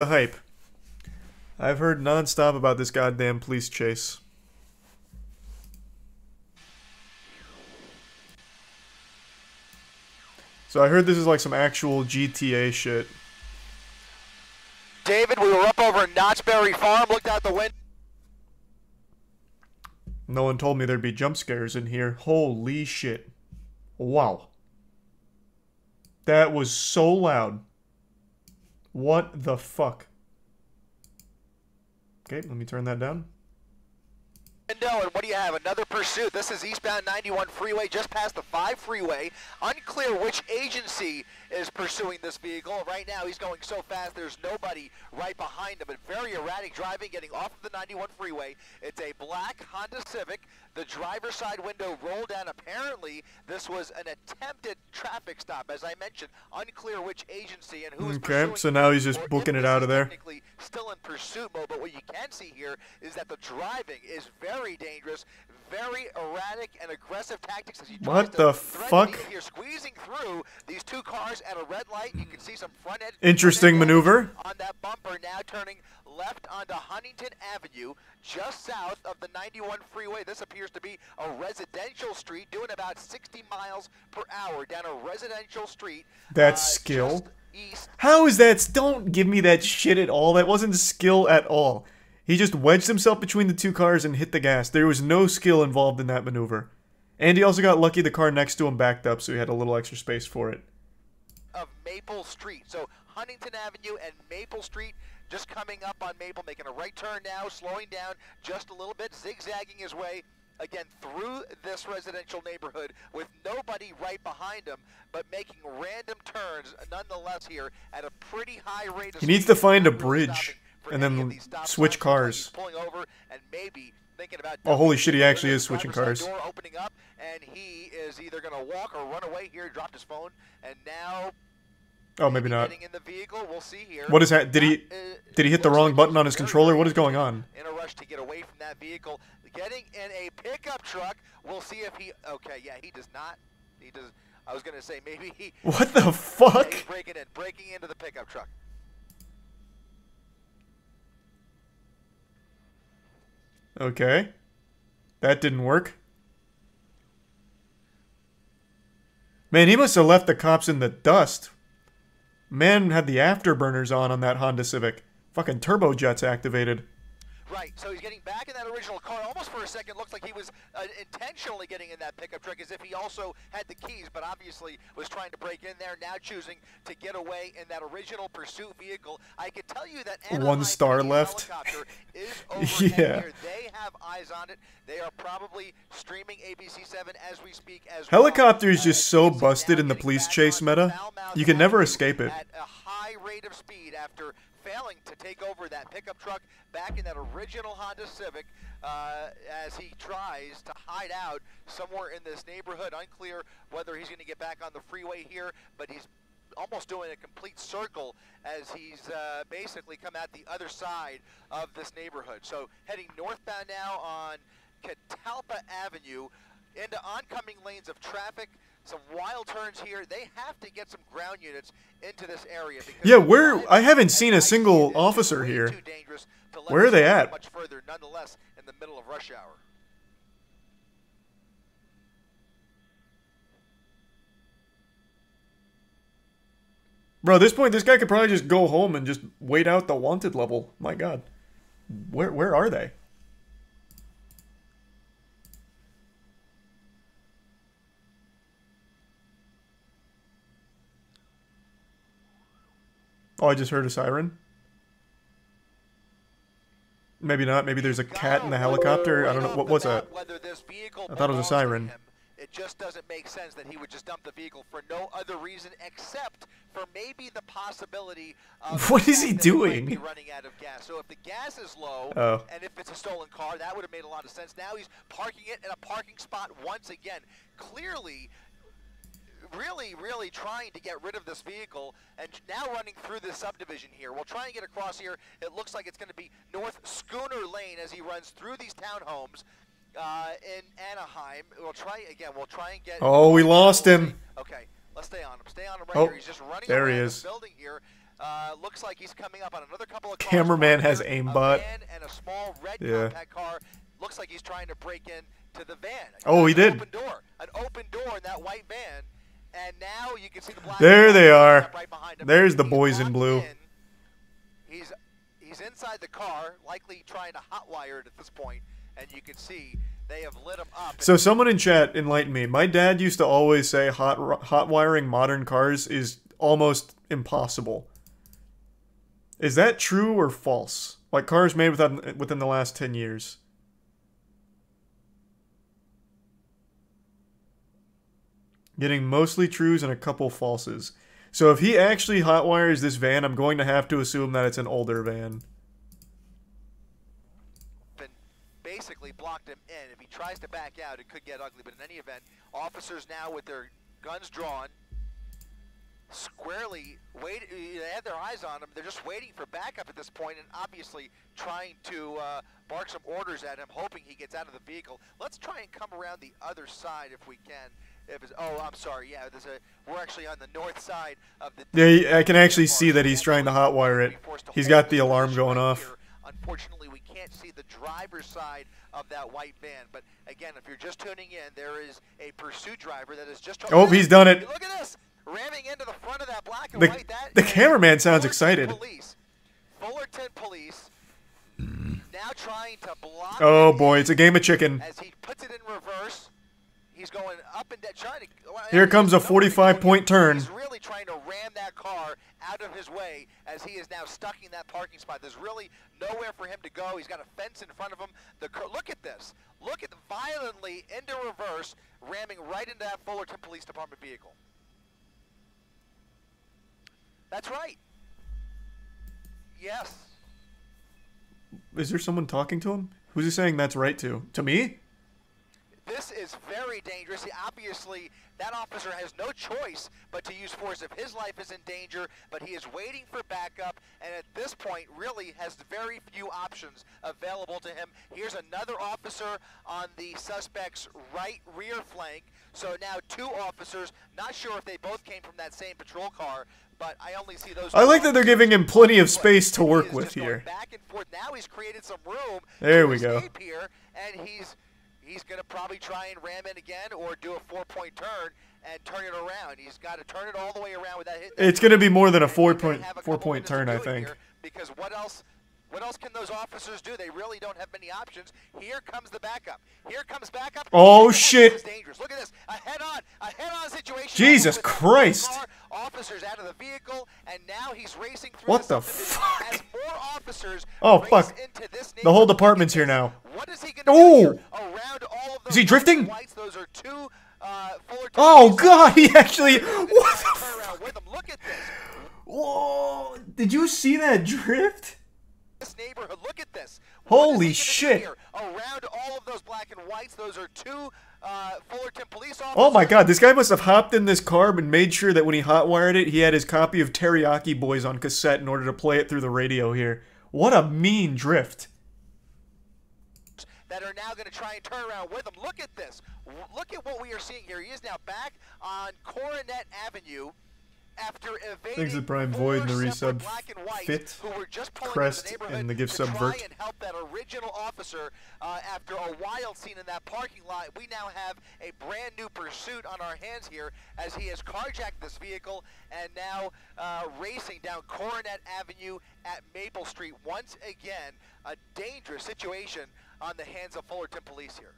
the hype. I've heard nonstop about this goddamn police chase. So I heard this is like some actual GTA shit. David, we were up over in Knott's Berry Farm, looked out the window. No one told me there'd be jump scares in here. Holy shit. Wow. That was so loud. What the fuck? Okay, let me turn that down. and what do you have? Another pursuit. This is eastbound 91 freeway, just past the 5 freeway. Unclear which agency is pursuing this vehicle. Right now, he's going so fast, there's nobody right behind him. But very erratic driving, getting off of the 91 freeway. It's a black Honda Civic. The driver's side window rolled down. Apparently, this was an attempted traffic stop. As I mentioned, unclear which agency and who is Okay, pursuing so now he's just booking it out of there. technically Still in pursuit mode, but what you can see here is that the driving is very dangerous, very erratic and aggressive tactics as he What the fuck? Here, squeezing through these two cars at a red light. You can see some front end. Interesting maneuver. On that bumper, now turning left onto Huntington Avenue, just south of the 91 freeway. This appears to be a residential street, doing about 60 miles per hour down a residential street. That's uh, skill. East How is that? Don't give me that shit at all. That wasn't skill at all. He just wedged himself between the two cars and hit the gas. There was no skill involved in that maneuver. And he also got lucky the car next to him backed up, so he had a little extra space for it. of Maple Street. So Huntington Avenue and Maple Street just coming up on Maple, making a right turn now, slowing down just a little bit, zigzagging his way again through this residential neighborhood with nobody right behind him, but making random turns nonetheless here at a pretty high rate He needs to find a bridge stopping and then of these stop switch signs. Looks like cars. Pulling over and maybe thinking about Oh, holy shit, he actually is switching cars. Door opening up, and he is either going to walk or run away here. Dropped his phone, and now Oh, maybe not. In the vehicle, we'll see here. What is that? Did he- uh, did he hit the wrong button on his controller? What is going on? In a rush to get away from that vehicle, getting in a pickup truck. We'll see if he. Okay, yeah, he does not. He does. I was gonna say maybe he. What the fuck? breaking in, breaking into the pickup truck. Okay. That didn't work. Man, he must have left the cops in the dust. Man had the afterburners on on that Honda Civic. Fucking turbojets activated. Right, so he's getting back in that original car. Almost for a second, looked like he was uh, intentionally getting in that pickup truck as if he also had the keys, but obviously was trying to break in there. Now choosing to get away in that original pursuit vehicle. I could tell you that One star left. Is Yeah. here. They have eyes on it. They are probably streaming ABC7 as we speak. As Helicopter is just Uh, so you can see busted in the police chase meta. You can never escape it. At a high rate of speed after failing to take over that pickup truck back in that original Honda Civic uh, as he tries to hide out somewhere in this neighborhood. Unclear whether he's going to get back on the freeway here, but he's almost doing a complete circle as he's uh, basically come out the other side of this neighborhood. So heading northbound now on Catalpa Avenue into oncoming lanes of traffic. Some wild turns here. They have to get some ground units into this area. because Yeah, where- I haven't seen a single officer here. too dangerous to let Where are they at? Much further, nonetheless, in the middle of rush hour. Bro, at this point, this guy could probably just go home and just wait out the wanted level. My god. Where, where are they? Oh, I just heard a siren. Maybe not. Maybe there's a cat in the helicopter. I don't know. What was that? bat, Whether this vehicle I thought it was a siren. It just doesn't make sense that he would just dump the vehicle for no other reason except for maybe the possibility of What is he fact that it might doing? be running out of gas. So if the gas is low, Oh. and if it's a stolen car, that would have made a lot of sense. Now he's parking it in a parking spot once again. Clearly, really, really trying to get rid of this vehicle and now running through this subdivision here. We'll try and get across here. It looks like it's going to be North Schooner Lane as he runs through these townhomes uh, in Anaheim. We'll try again. We'll try and get. Oh, we lost him. Okay, let's stay on him. Stay on him right Oh, here. He's just running there he is. the building here. Uh, looks like he's coming up on another couple of cars. Cameraman has aimbot. And a small red Yeah. compact car. Looks like he's trying to break in to the van. Oh, he An did. Open door. An open door in that white van. And now you can see the black. There they are. right. There's the boys in blue. in. He's he's inside the car, likely trying to hotwire it at this point, and you can see they have lit him up. So someone in chat enlighten me. My dad used to always say hot hot wiring modern cars is almost impossible. Is that true or false? Like cars made within within the last 10 years. Getting mostly trues and a couple falses. So if he actually hotwires this van, I'm going to have to assume that it's an older van. basically blocked him in. If he tries to back out, it could get ugly. But in any event, officers now with their guns drawn, squarely wait. They have their eyes on him. They're just waiting for backup at this point, and obviously trying to uh, bark some orders at him, hoping he gets out of the vehicle. Let's try and come around the other side if we can. If it's, oh, I'm sorry. Yeah, there's a. We're actually on the north side of the. Yeah, I can actually see that he's trying to hotwire it. He's got the alarm going off. Unfortunately, we can't see the driver's side of that white van. But again, if you're just tuning in, there is a pursuit driver that is just. Oh, he's done it. Look at this, ramming into the front of that black and The- white. That the cameraman sounds Fullerton excited. Police. Fullerton Police. Hmm. Now trying to block. Oh boy, it's a game of chicken. As he puts it in reverse. He's going up and down, trying to. Here comes a there's nowhere to 45 go point turn. He's really trying to ram that car out of his way as he is now stuck in that parking spot. There's really nowhere for him to go. He's got a fence in front of him. The look at this. Look at the, violently into reverse, ramming right into that Fullerton Police Department vehicle. That's right. Yes. Is there someone talking to him? Who's he saying that's right to? To me? This is very dangerous. He- Obviously, that officer has no choice but to use force if his life is in danger, but he is waiting for backup, and at this point, really has very few options available to him. Here's another officer on the suspect's right rear flank. So now two officers, not sure if they both came from that same patrol car, but I only see those I like that they're giving him plenty of space to work with here. Back and forth. Now he's created some room. There we go. Here, and he's he's going to probably try and ram in again or do a four-point turn and turn it around. He's got to turn it all the way around with that hit. It's going to be more than a four point. a four point turn, I think. Because what else? What else can those officers do? They really don't have many options. Here comes the backup. Here comes backup. Oh, shit. dangerous. Look at this. A head-on, a head-on situation. Jesus Christ. Officers out of the vehicle, and now he's racing through What the fuck? As more officers Oh, fuck. into this The whole department's here now. What is he to Oh. do here? Around all of those Is he drifting? whites, those are two uh, Oh god, he actually What the fuck? around with him. Look at this. Whoa! Did you see that drift? Holy he gonna do shit. Around all of those black and whites, those are two uh, Fullerton police officers. Oh my god, this guy must have hopped in this car and made sure that when he hotwired it, he had his copy of Teriyaki Boyz on cassette in order to play it through the radio here. What a mean drift. that are now going to try and turn around with him. Look at this. Look at what we are seeing here. He is now back on Coronet Avenue after evading Thanks to Prime Void and the resub black and Fit, who were just Crest, the and the gift to sub Vert. and help that original officer uh, after a wild scene in that parking lot. We now have a brand new pursuit on our hands here as he has carjacked this vehicle and now uh, racing down Coronet Avenue at Maple Street. Once again, a dangerous situation on the hands of Fullerton Police here.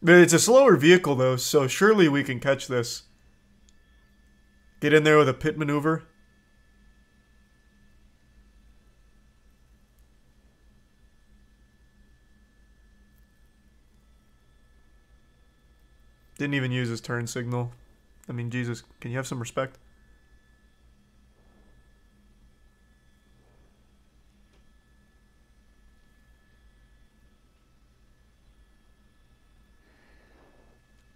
But It's a slower vehicle though, so surely we can catch this. Get in there with a pit maneuver. Didn't even use his turn signal. I mean, Jesus, can you have some respect?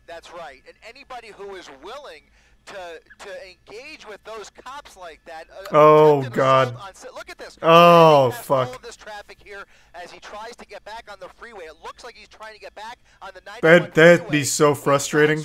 That's right. And anybody who is willing to to engage with those cops like that. Uh, Oh, God. on look at this. Oh, All fuck. of this traffic here as he tries to get back on the freeway. It looks like he's trying to get back on the 91 That that'd be so frustrating.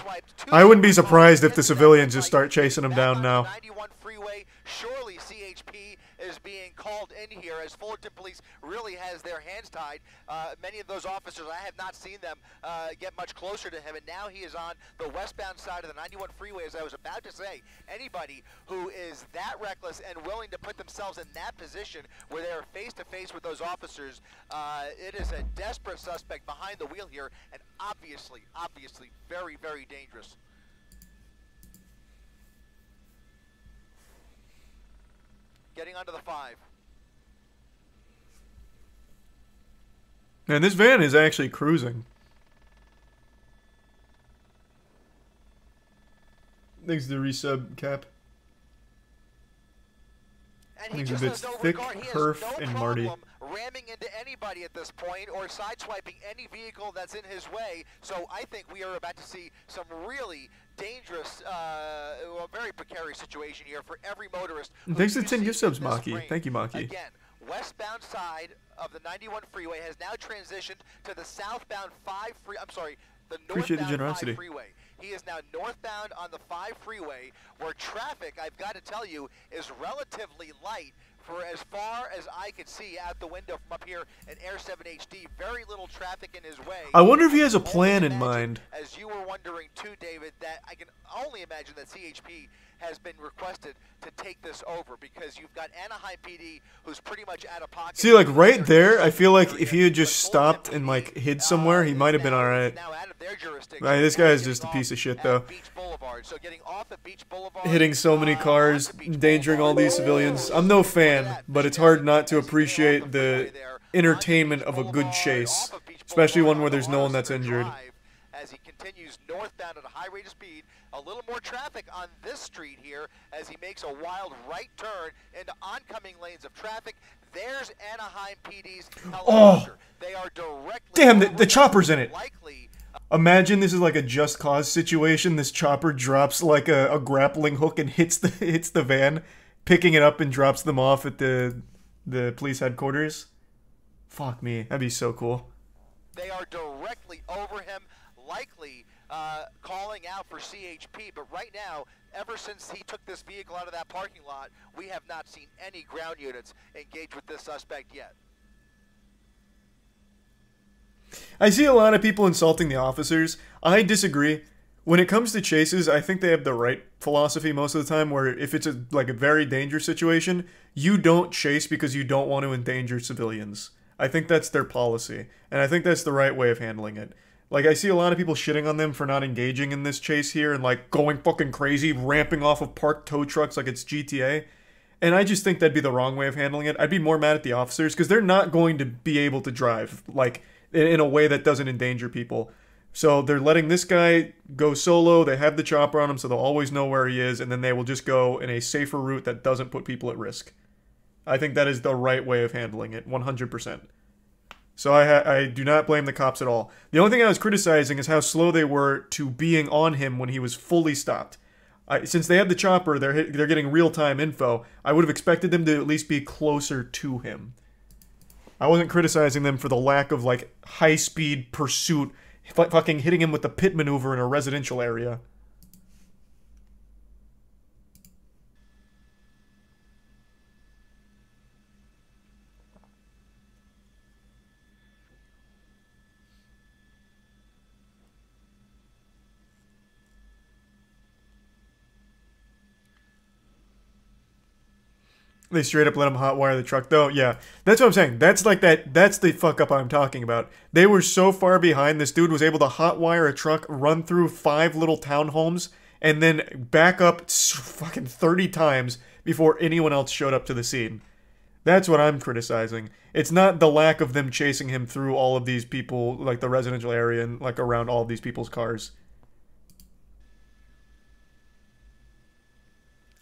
I wouldn't be surprised if the civilians just start chasing him down now. 91 freeway, Surely CHP is being called in here as Fullerton Police really has their hands tied. Uh, many of those officers, I have not seen them uh, get much closer to him, and now he is on the westbound side of the 91 freeway, as I was about to say. Anybody who is that reckless and willing to put themselves in that position where they are face to face with those officers, uh, it is a desperate suspect behind the wheel here, and obviously, obviously, very, very dangerous. Getting onto the five. And this van is actually cruising. Thanks to the resub cap. And he a just thick, Perf, no and Marty. ramming into anybody at this point or sideswiping any vehicle that's in his way. So I think we are about to see some really dangerous, uh, well, very precarious situation here for every motorist. Thanks to 10 see gift subs, Maki. Thank you, Maki. Again, westbound side of the 91 freeway has now transitioned to the southbound 5 free. I'm sorry, the Appreciate the northbound 5 generosity. freeway. He is now northbound on the 5 freeway, where traffic, I've got to tell you, is relatively light for as far as I could see out the window from up here in Air 7 HD. Very little traffic in his way. I wonder if he has a plan in mind. As you were wondering too, David, that I can only imagine that CHP has been requested to take this over because you've got Anaheim PD who's pretty much out of pocket. See, like right there, I feel like if he had just stopped and like hid uh, somewhere, he might have been alright. now out of their jurisdiction. Right, this guy is just a piece of shit, though. Beach Boulevard. So getting off at Beach Boulevard, Hitting so many uh, cars, endangering all these civilians. I'm no at fan, but it's hard not to as he goes off appreciate the freeway there, onto entertainment of a good chase, off of Beach especially one where there's no one that's injured. As he continues northbound at a high rate of speed, a little more traffic on this street here as he makes a wild right turn into oncoming lanes of traffic. There's Anaheim PD's oh, helicopter. They are directly Oh. Damn, the- the chopper's in it. Likely Imagine this is like a just cause situation. This chopper drops like a, a grappling hook and hits the hits the van, picking it up and drops them off at the the police headquarters. Fuck me, that'd be so cool. They are directly over him, likely uh, calling out for CHP. But right now, ever since he took this vehicle out of that parking lot, we have not seen any ground units engage with this suspect yet. I see a lot of people insulting the officers. I disagree. When it comes to chases, I think they have the right philosophy most of the time where if it's a like a very dangerous situation, you don't chase because you don't want to endanger civilians. I think that's their policy, and I think that's the right way of handling it. Like I see a lot of people shitting on them for not engaging in this chase here and like going fucking crazy, ramping off of parked tow trucks like it's GTA. And I just think that'd be the wrong way of handling it. I'd be more mad at the officers because they're not going to be able to drive like in, in a way that doesn't endanger people. So they're letting this guy go solo. They have the chopper on him, so they'll always know where he is, and then they will just go in a safer route that doesn't put people at risk. I think that is the right way of handling it, 100%. So I ha- I do not blame the cops at all. The only thing I was criticizing is how slow they were to being on him when he was fully stopped. I, since they had the chopper, they're hit, they're getting real time info. I would have expected them to at least be closer to him. I wasn't criticizing them for the lack of like high speed pursuit, fucking hitting him with the pit maneuver in a residential area. They straight up let him hotwire the truck, though. Yeah, that's what I'm saying. That's like that. That's the fuck up I'm talking about. They were so far behind. This dude was able to hotwire a truck, run through five little townhomes, and then back up fucking 30 times before anyone else showed up to the scene. That's what I'm criticizing. It's not the lack of them chasing him through all of these people, like the residential area and like around all of these people's cars.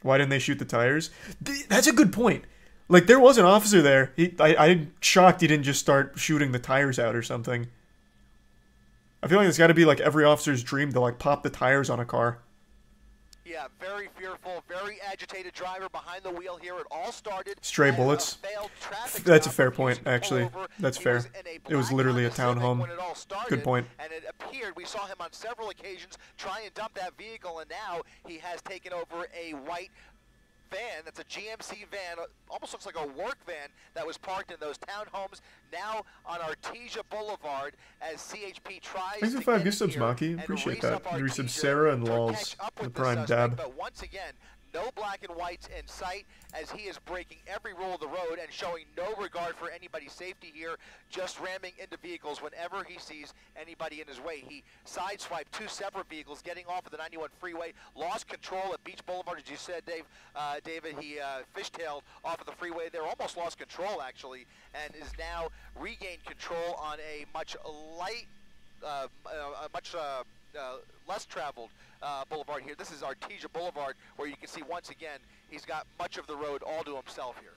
Why didn't they shoot the tires? Th- That's a good point. Like there was an officer there. He, I, I'm shocked he didn't just start shooting the tires out or something. I feel like it's got to be like every officer's dream to like pop the tires on a car. Yeah, very fearful, very agitated driver behind the wheel here. It all started. Stray at a bullets. That's a fair point, actually. That's He fair. was It was literally a townhome. when it all started, point. And it appeared we saw him on several occasions try and dump that vehicle, and now he has taken over a white van. That's a GMC van. Almost looks like a work van that was parked in those townhomes now on Artesia Boulevard as CHP tries Thanks to for five get gift subs, Maki. Appreciate that. You resubs Sarah and Lols. The Prime suspect, Dab. But once again, no black and whites in sight as he is breaking every rule of the road and showing no regard for anybody's safety here, just ramming into vehicles whenever he sees anybody in his way. He sideswiped two separate vehicles, getting off of the 91 freeway, lost control at Beach Boulevard, as you said, Dave. Uh, David, he uh, fishtailed off of the freeway there, almost lost control actually, and is now regained control on a much light, uh, uh, a much uh, less traveled uh, boulevard here. This is Artesia Boulevard, where you can see once again he's got much of the road all to himself here.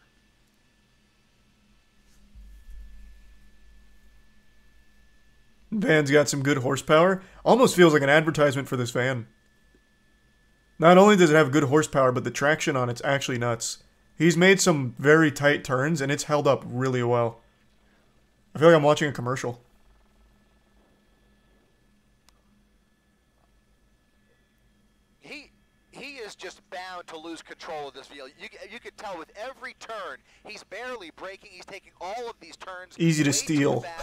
Van's got some good horsepower. Almost feels like an advertisement for this van. Not only does it have good horsepower, but the traction on it's actually nuts. He's made some very tight turns, and it's held up really well. I feel like I'm watching a commercial. He he is just bound to lose control of this vehicle. You, you could tell with every turn, he's barely braking. He's taking all of these turns. Easy to steal.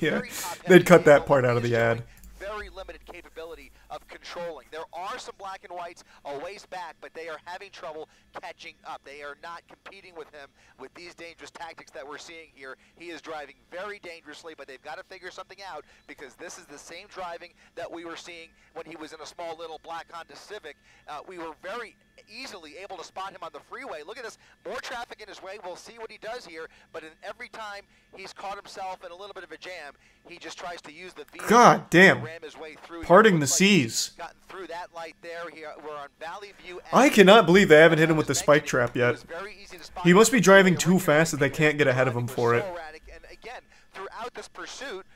Yeah. They'd cut that part out of the ad. Very limited capability of controlling. There are some black and whites a ways back, but they are having trouble catching up. They are not competing with him with these dangerous tactics that we're seeing here. He is driving very dangerously, but they've got to figure something out because this is the same driving that we were seeing when he was in a small little black Honda Civic. Uh, we were very easily able to spot him on the freeway. Look at this, more traffic in his way. We'll see what he does here, but in every time he's caught himself in a little bit of a jam, he just tries to use the vehicle God damn. to ram his way through. Parting the like seas. Gotten through that light there. Here we're on Valley View. I cannot believe they haven't hit him with the spike trap yet. was very easy to spot He must be driving too fast that they can't get ahead of him for it. And again, throughout this pursuit,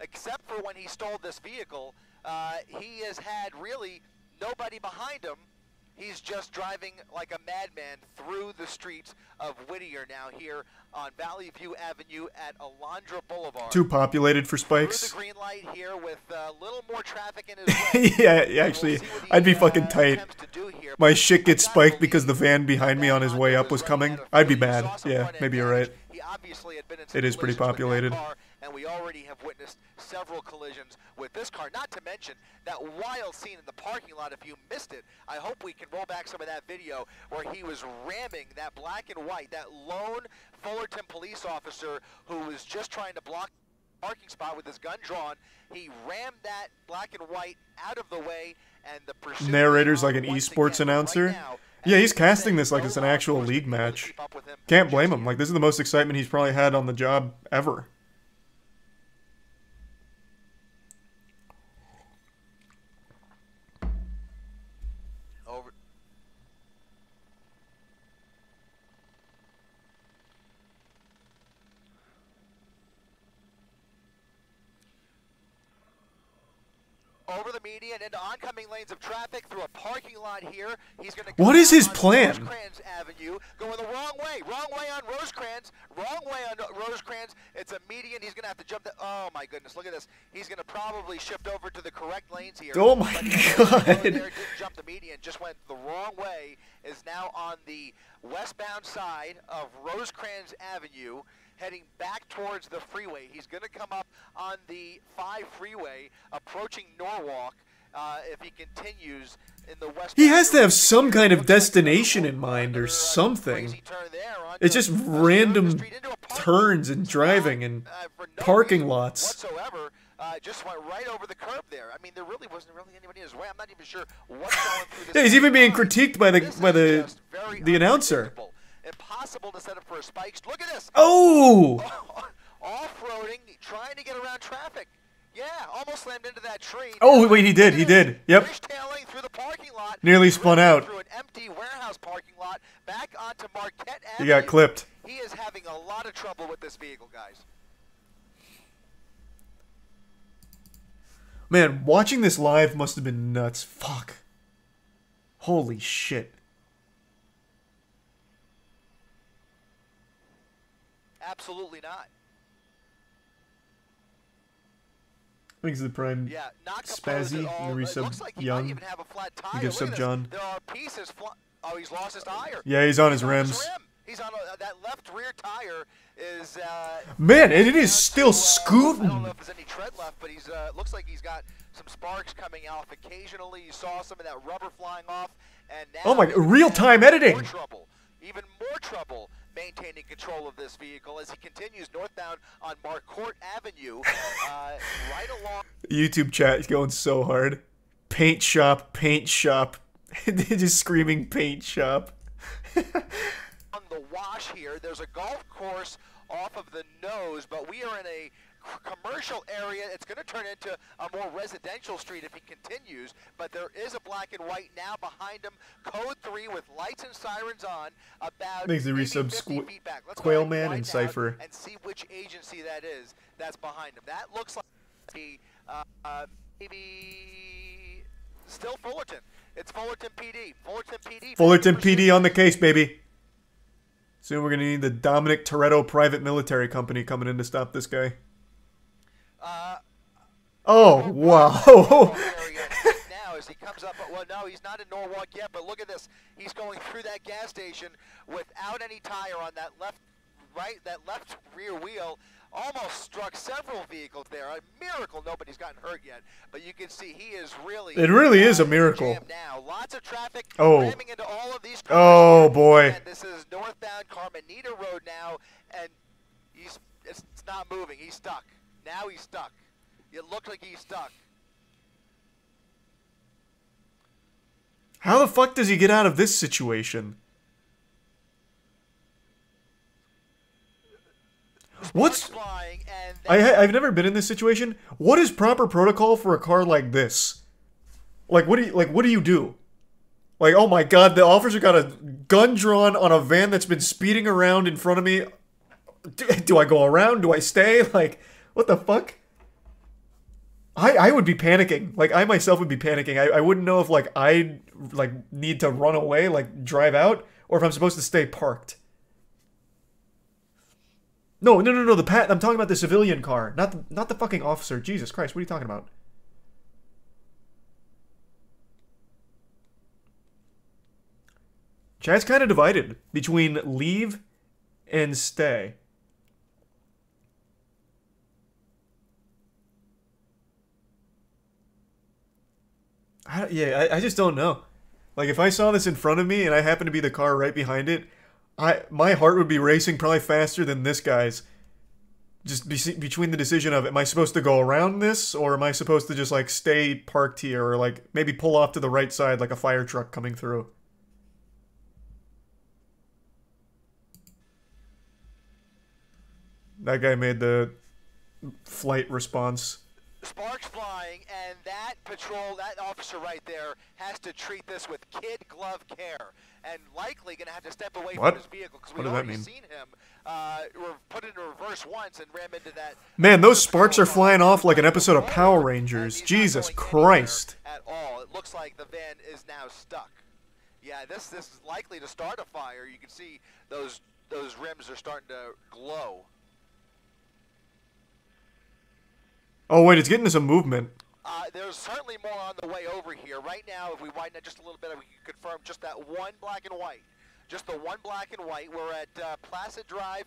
except for when he stole this vehicle, uh, he has had really nobody behind him. He's just driving like a madman through the streets of Whittier now here on Valley View Avenue at Alondra Boulevard. Too populated for spikes. the green light here with a little more traffic in his way. yeah, actually, see what he, I'd be uh, fucking tight. attempts to do here. My shit gets spiked because the van behind me on his way up was coming. I'd be. Mad. Yeah, maybe you're right. He obviously had been in some It is pretty collisions with that populated. And we already have witnessed several collisions with this car. Not to mention that wild scene in the parking lot. If you missed it, I hope we can roll back some of that video where he was ramming that black and white, that lone Fullerton police officer who was just trying to block parking spot with his gun drawn. He rammed that black and white out of the way, and the pursuit Narrator's like an esports. Right announcer. now, Yeah, he's casting this like it's an actual league match. keep up with him Can't blame him. Like this is the most excitement he's probably had on the job ever. Over. Over the median into oncoming lanes of traffic through a parking lot here. He's going to. What is his plan? Rosecrans Avenue, going the wrong way. Wrong way on Rosecrans. Wrong way on Rosecrans. It's a median. He's going to have to jump. The, oh my goodness! Look at this. He's going to probably shift over to the correct lanes here. Oh my But he didn't go God. there, jump the median. Just went the wrong way. Is now on the westbound side of Rosecrans Avenue, heading back towards the freeway. He's going to come up on the 5 freeway, approaching Norwalk. Uh, if he continues in the west, He has to have some kind of destination in mind or something. It's just random turns and driving and parking lots. Uh, just went right over the curb there. I mean, there really wasn't really anybody in his way. I'm not even sure what's going through. Yeah, he's even being critiqued by the by the the announcer. Impossible to set up for a spike. Look at this. Oh! Off-roading, trying to get around traffic. Yeah, almost slammed into that tree. Oh, wait, he did, he Look at this. did. Yep. Fishtailing through the parking lot. Nearly spun out. Through an empty warehouse parking lot, back onto Marquardt He got clipped. He is having a lot of trouble with this vehicle, guys. Man, watching this live must have been nuts. Fuck. Holy shit. Absolutely not. To the prime. Yeah, not Spazzy, all. resub looks like he Young. even have a flat tire. gives Look sub. John. There are pieces Oh, he's lost his tire. Yeah, he's on his He's rims. rim. He's on a, that left rear tire is. Uh, Man, and it is still to, uh, I don't know scooting. if there's any tread left, but he's uh, looks like he's got some sparks coming off. Occasionally, you saw some of that rubber flying off, and now Oh my- real-time editing. More trouble, even more trouble maintaining control of this vehicle as he continues northbound on Marquardt Avenue, uh, right along. YouTube chat is going so hard. Paint shop, paint shop. They're just screaming paint shop. on the wash here. There's a golf course off of the nose, but we are in a commercial area. It's going to turn into a more residential street if he continues, but there is a black and white now behind him. Code 3 with lights and sirens on about to maybe resub 50 Squ- feet back. Let's Quail Man and Cypher. And see which agency that is that's behind him. That looks like the, uh, uh, maybe still Fullerton. It's Fullerton PD. Fullerton PD. Fullerton PD on the case, baby. Soon we're gonna need the Dominic Toretto private military company coming in to stop this guy. Uh, Oh wow! now as he comes up. Well, no, he's not in Norwalk yet. But look at this. He's going through that gas station without any tire on that left, right, that left rear wheel. Almost struck several vehicles there. A miracle nobody's gotten hurt yet. But you can see he is really. It really is a miracle. Now, lots of traffic Oh. ramming into all of these. Cars Oh, boy. And this is northbound Carmenita Road now, and he's it's, it's not moving. He's stuck. Now he's stuck. It looked like he's stuck. How the fuck does he get out of this situation? What's flying I I've never been in this situation. What is proper protocol for a car like this? Like what do you like what do you do? Like oh my god, the officer got a gun drawn on a van that's been speeding around in front of me. Do, do I go around? Do I stay? Like what the fuck? I I would be panicking. Like I myself would be panicking. I, I wouldn't know if like I like need to run away, like drive out, or if I'm supposed to stay parked. No, no, no, no. The pat. I'm talking about the civilian car, not the, not the fucking officer. Jesus Christ, what are you talking about? Chat's kind of divided between leave and stay. I, yeah, I, I just don't know. Like if I saw this in front of me and I happened to be the car right behind it, I my heart would be racing probably faster than this guy's. Just be, between the decision of am I supposed to go around this or am I supposed to just like stay parked here or like maybe pull off to the right side like a fire truck coming through. That guy made the flight response. Sparks flying, and that patrol, that officer right there, has to treat this with kid glove care, and likely going to have to step away What? from his vehicle because What we've does that already mean? seen him uh, put it in reverse once and ram into that. Man, those sparks are flying off like an episode of Power Rangers. Jesus Christ. At all, it looks like the van is now stuck. Yeah, this this is likely to start a fire. You can see those those rims are starting to glow. Oh wait, it's getting to some movement. Uh, there's certainly more on the way over here. Right now, if we widen it just a little bit, we can confirm just that one black and white. Just the one black and white. We're at uh, Placid Drive,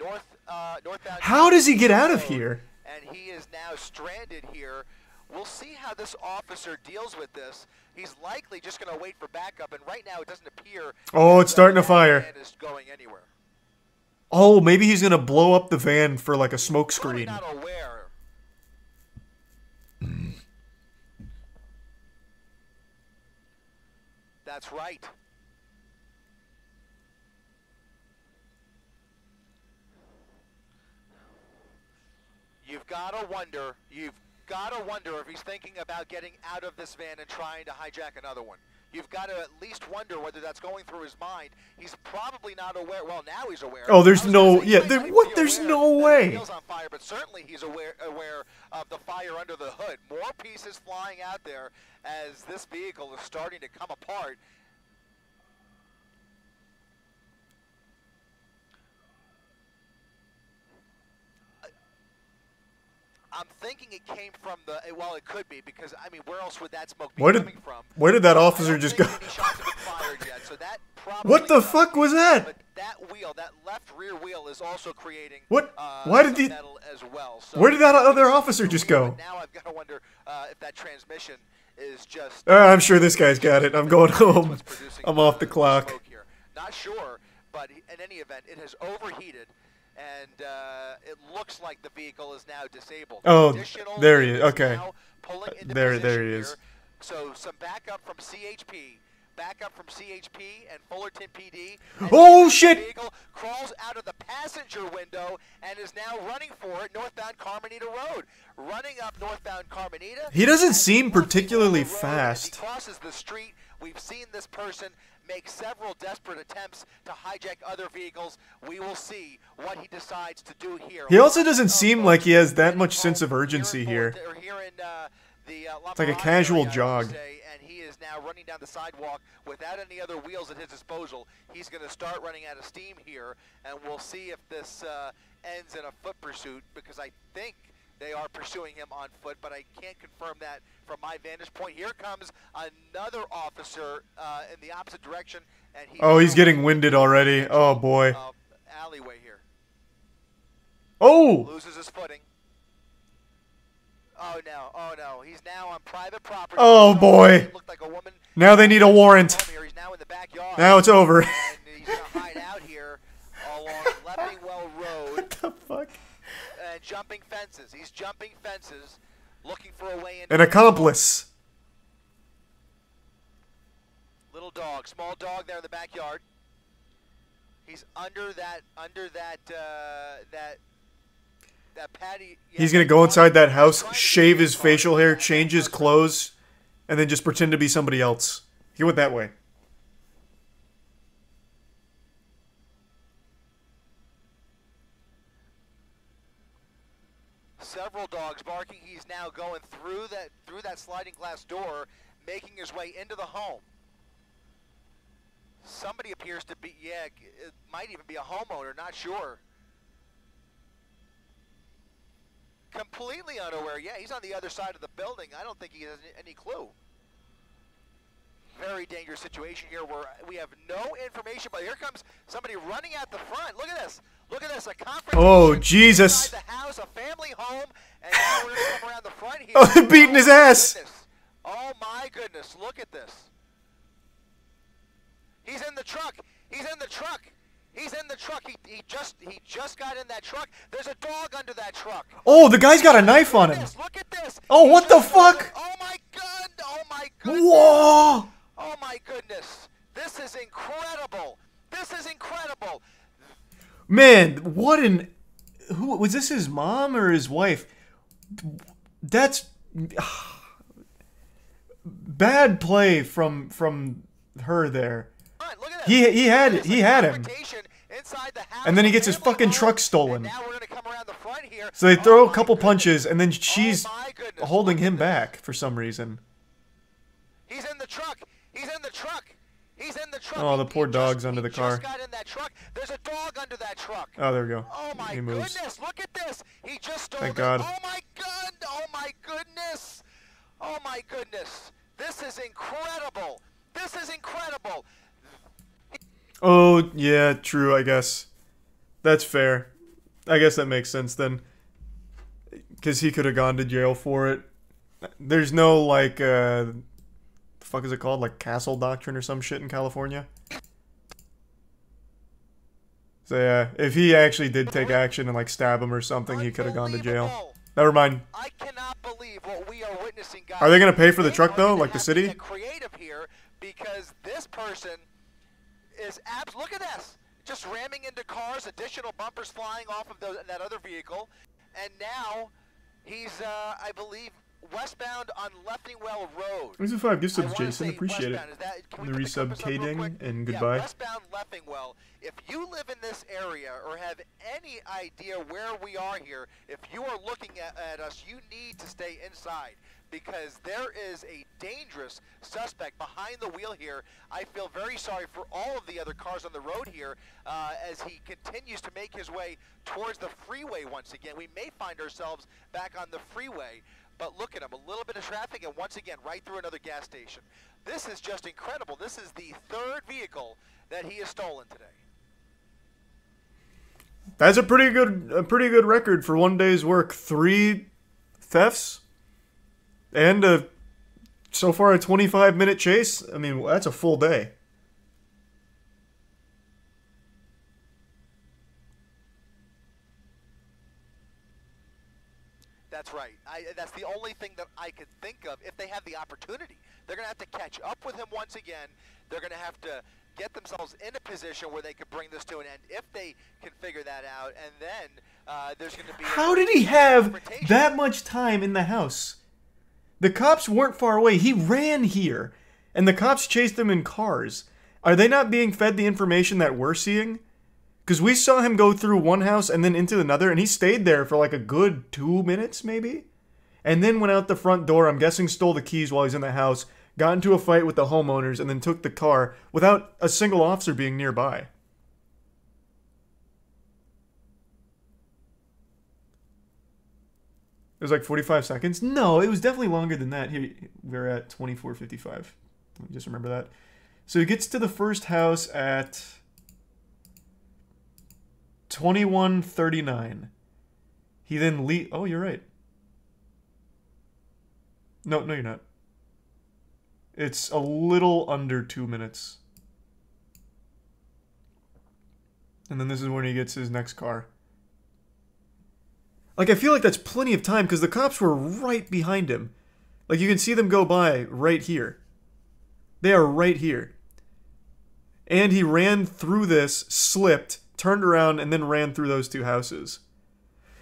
north uh, northbound. How does he get out of here? And he is now stranded here. We'll see how this officer deals with this. He's likely just going to wait for backup, and right now it doesn't appear. Oh, it's starting to fire. Is going anywhere. Oh, maybe he's gonna blow up the van for like a smoke Probably screen. not aware. That's right. You've got to wonder, you've got to wonder if he's thinking about getting out of this van and trying to hijack another one. You've got to at least wonder whether that's going through his mind. He's probably not aware. Well, now he's aware. Oh, there's no- yeah, there- what? There's no way. wheel's on fire, but certainly he's aware aware of the fire under the hood. More pieces flying out there as this vehicle is starting to come apart. I'm thinking it came from the. Well, it could be because I mean, where else would that smoke be Where did coming from? where did that officer just go? any shots have been fired yet, so that What the fuck was that? But that wheel, that left rear wheel, is also creating What? Uh, Why did the- metal as well. So Where did that other officer just go? Now I've got to wonder uh, if that transmission is just. Uh, I'm sure this guy's got it. I'm going home. I'm off the clock. Not sure, but in any event, it has overheated. And uh, it looks like the vehicle is now disabled. Oh, there he is. Okay. There- there he is. So some backup from CHP, backup from CHP and Fullerton PD. and Oh, shit! Vehicle crawls out of the passenger window and is now running for it northbound Carmenita Road. Running up northbound Carmenita. He doesn't seem particularly down the road fast. He crosses the street, we've seen this person make several desperate attempts to hijack other vehicles. We will see what he decides to do here. He also doesn't seem like he has that much sense of urgency in here. Fullerton- or here in, the, uh, It's like a casual jog. say, and he is now running down the sidewalk without any other wheels at his disposal. He's going to start running out of steam here, and we'll see if this uh, ends in a foot pursuit because I think they are pursuing him on foot, but I can't confirm that from my vantage point. Here comes another officer uh, in the opposite direction, and he's Oh, he's getting winded already. Oh, boy. alleyway here. Oh! Loses his footing. Oh no! Oh no! He's now on private property. Oh, boy. Like a woman. Now they need a warrant. Now in the backyard. Now it's over. He's gonna hide out here along Leffingwell Road what the fuck? and jumping fences. He's jumping fences, looking for a way in. An accomplice. Little dog, small dog there in the backyard. He's under that, under that, uh, that, that patty. yeah, He's gonna go inside that house, shave his facial hair, change his clothes, and then just pretend to be somebody else. He went that way. several dogs barking. He's now going through that through that sliding glass door, making his way into the home. Somebody appears to be yeah, it might even be a homeowner, not sure. Completely unaware. Yeah, he's on the other side of the building. I don't think he has any clue. Very dangerous situation here where we have no information, but here comes somebody running at the front. Look at this. Look at this. A confrontation Oh, Jesus. the house, a family home, and now we're come around the front here. Oh, beating his ass. Oh, goodness. Oh my goodness! Look at this. He's in the truck. He's in the truck. He's in the truck. He, he just he just got in that truck. There's a dog under that truck. Oh, the guy's got a knife on him. this. Look at this. Oh, He what the fuck? Oh my god. Oh my goodness. Whoa! Oh my goodness. This is incredible. This is incredible. Man, what an who was this his mom or his wife? That's bad play from from her there. Alright, look at He he had There's he had him. the And then he gets his fucking truck stolen. and now we're gonna come around the front here. So they Oh throw a oh couple goodness. punches and then oh she's oh holding him back for some reason. He's in the truck. He's in the truck. He's in the truck. Oh, the poor dog's just, under he the car. Just got in that truck. There's a dog under that truck. Oh, there we go. Oh my he moves. goodness! Look at this. He just stole Thank God. Oh my god! Oh my goodness! Oh my goodness! This is incredible. This is incredible. Oh, yeah, true, I guess. That's fair. I guess that makes sense then. Because he could have gone to jail for it. There's no, like, uh. The fuck is it called? Like castle doctrine or some shit in California? So, yeah, if he actually did take action and, like, stab him or something, he could have gone to jail. Never mind. I cannot believe what we are witnessing, guys. Are they gonna pay for the truck, though, like the city? creative here because this person is abs. Look at this, just ramming into cars, additional bumpers flying off of those, that other vehicle, and now he's, uh, I believe, westbound on Leffingwell Road. Thanks for five gift subs, Jason. Appreciate it. that, The resub K Ding real Kading, quick? and Yeah, goodbye. westbound Leffingwell. If you live in this area or have any idea where we are here, if you are looking at, at us, you need to stay inside because there is a dangerous suspect behind the wheel here. I feel very sorry for all of the other cars on the road here uh, as he continues to make his way towards the freeway once again. We may find ourselves back on the freeway. But look at him, a little bit of traffic, and once again, right through another gas station. This is just incredible. This is the third vehicle that he has stolen today. That's a pretty good a pretty good record for one day's work. Three thefts and a so far a 25 minute chase. I mean, that's a full day. That's right. I, that's the only thing that I could think of if they have the opportunity. They're going to have to catch up with him once again. They're going to have to get themselves in a position where they could bring this to an end if they can figure that out. And then uh, there's going to be. How did he have that much time in the house? The cops weren't far away. He ran here, and the cops chased him in cars. Are they not being fed the information that we're seeing? Because we saw him go through one house and then into another, and he stayed there for like a good two minutes, maybe? And then went out the front door, I'm guessing stole the keys while he's in the house, got into a fight with the homeowners, and then took the car without a single officer being nearby. Was like 45 seconds? No, it was definitely longer than that. Here, we're at 24.55. Let me just remember that. So he gets to the first house at 21.39. He then le- Oh, you're right. No, no, you're not. It's a little under two minutes. And then this is when he gets his next car. Like, I feel like that's plenty of time because the cops were right behind him. Like, you can see them go by right here. They are right here. And he ran through this, slipped, turned around, and then ran through those two houses.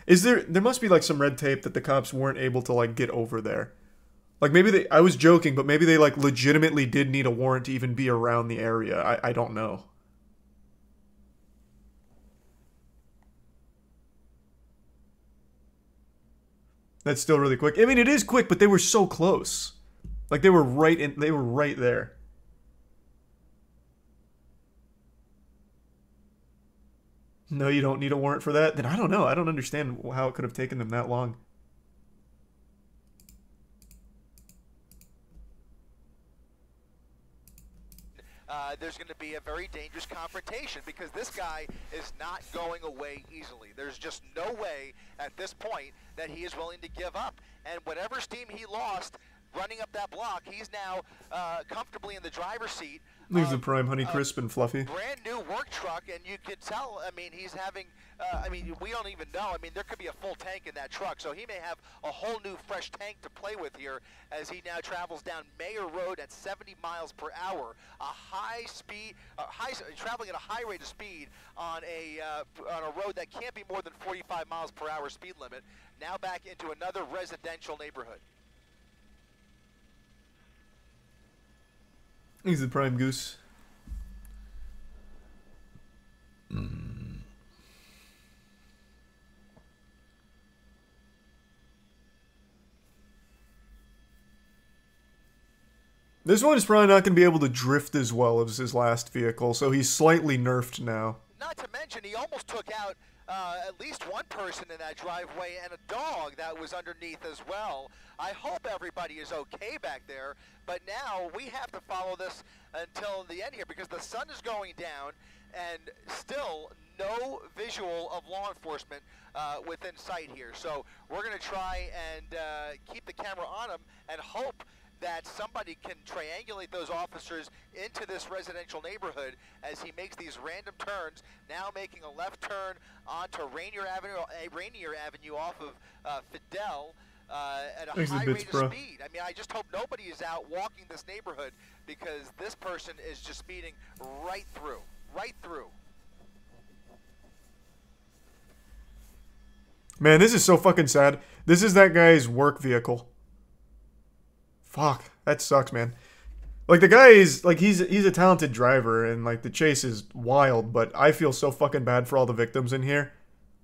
Is there, there must be like some red tape that the cops weren't able to like get over there. Like maybe they, I was joking, but maybe they like legitimately did need a warrant to even be around the area. I, I don't know. That's still really quick. I mean, it is quick, but they were so close. Like they were right in. They were right there. No, you don't need a warrant for that. Then I don't know. I don't understand how it could have taken them that long. Uh, there's going to be a very dangerous confrontation because this guy is not going away easily. There's just no way at this point that he is willing to give up. And whatever steam he lost running up that block, he's now uh, comfortably in the driver's seat Leaves the prime honey crisp and fluffy. Brand new work truck, and you can tell. I mean, he's having. Uh, I mean, we don't even know. I mean, there could be a full tank in that truck, so he may have a whole new fresh tank to play with here as he now travels down Mayor Road at 70 miles per hour, a high speed, uh, high traveling at a high rate of speed on a uh, on a road that can't be more than 45 miles per hour speed limit. Now back into another residential neighborhood. He's the prime goose. Mm. This one is probably not going to be able to drift as well as his last vehicle, so he's slightly nerfed now. Not to mention, he almost took out uh, at least one person in that driveway and a dog that was underneath as well. I hope everybody is okay back there, but now we have to follow this until the end here because the sun is going down and still no visual of law enforcement uh, within sight here. So we're going to try and uh, keep the camera on him and hope that somebody can triangulate those officers into this residential neighborhood as he makes these random turns, now making a left turn onto Rainier Avenue, uh, Rainier Avenue off of uh, Fidel. Uh, at a Thanks high rate of speed. I mean, I just hope nobody is out walking this neighborhood because this person is just speeding right through, right through. Man, this is so fucking sad. This is that guy's work vehicle. Fuck, that sucks, man. Like the guy is like he's he's a talented driver and like the chase is wild, but I feel so fucking bad for all the victims in here.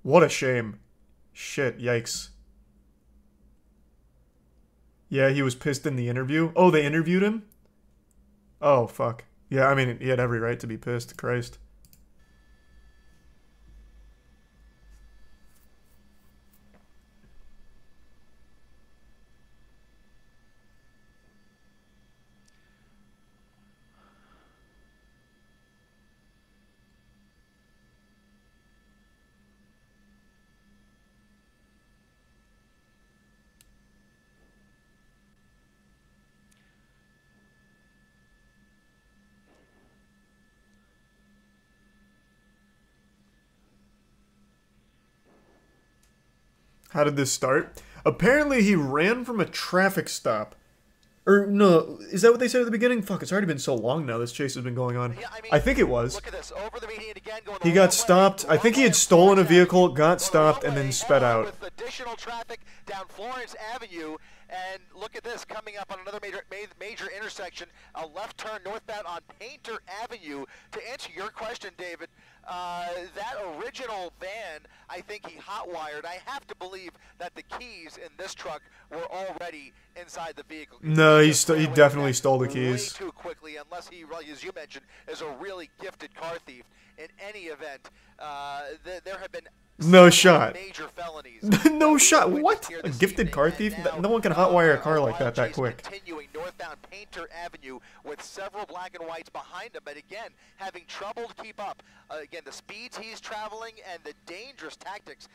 What a shame. Shit, yikes. Yeah, he was pissed in the interview. Oh, they interviewed him? Oh, fuck. Yeah, I mean, he had every right to be pissed. Christ. How did this start? Apparently, he ran from a traffic stop. Or, no, is that what they said at the beginning? Fuck, it's already been so long now this chase has been going on. Yeah, I mean, I think it was. Look at this. Over the median again, He got stopped. I think he had stolen a vehicle, got stopped, and then sped out. With additional traffic down Florence Avenue, and look at this coming up on another major major intersection, a left turn northbound on Painter Avenue. To answer your question, David, uh, that original van, I think he hotwired. I have to believe that the keys in this truck were already inside the vehicle. No, he sto- he ran away with definitely stole the keys. too quickly, unless he, as you mentioned, is a really gifted car thief. In any event, uh, th- there have been No shot. No shot. What? A gifted car thief? No one can hotwire a car like that that quick. Continuing northbound Painter Avenue with several black and whites behind him, but again having trouble to keep up. Uh, again, the speeds he's traveling and the dangerous tactics.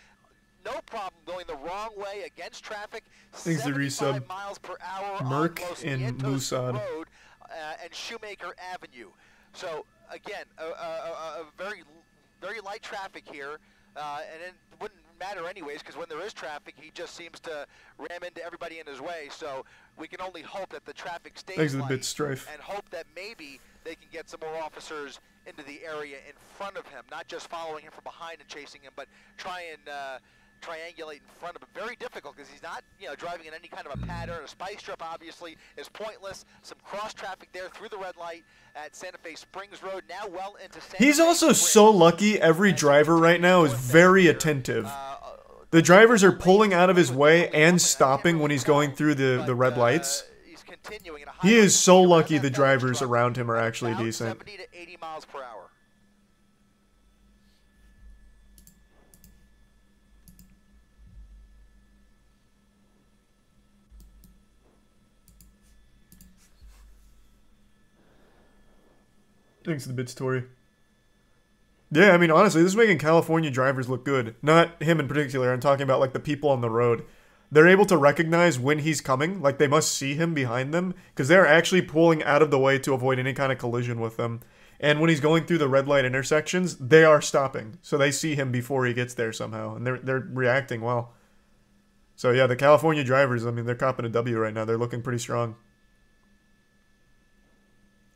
No problem going the wrong way against traffic. Thanks to 75 resub. miles per hour Merc on Los and Nietos Musad. Road uh, and Shoemaker Avenue. So again, a, a, a very very light traffic here, uh, and it wouldn't matter anyways because when there is traffic, he just seems to ram into everybody in his way. So we can only hope that the traffic stays Thanks light bit strife. and hope that maybe they can get some more officers into the area in front of him, not just following him from behind and chasing him, but try and uh, triangulate in front of him. Very difficult because he's not, you know, driving in any kind of a pattern. A spice strip obviously is pointless. Some cross traffic there through the red light at Santa Fe Springs Road. Now well into Santa He's Fe also Springs. so lucky. Every driver right now is very attentive. uh, The drivers are pulling out of his way and one minute. I can't stopping when he's going through the, the red uh, lights. he's continuing at a high He is so lucky the drivers around him are actually decent. 70 to 80 miles per hour. Thanks to the bits, Tori. Yeah, I mean, honestly, this is making California drivers look good. Not him in particular. I'm talking about like the people on the road. They're able to recognize when he's coming. Like they must see him behind them because they're actually pulling out of the way to avoid any kind of collision with them. And when he's going through the red light intersections, they are stopping, so they see him before he gets there somehow, and they're they're reacting well. So yeah, the California drivers, I mean, they're copping a W right now. They're looking pretty strong.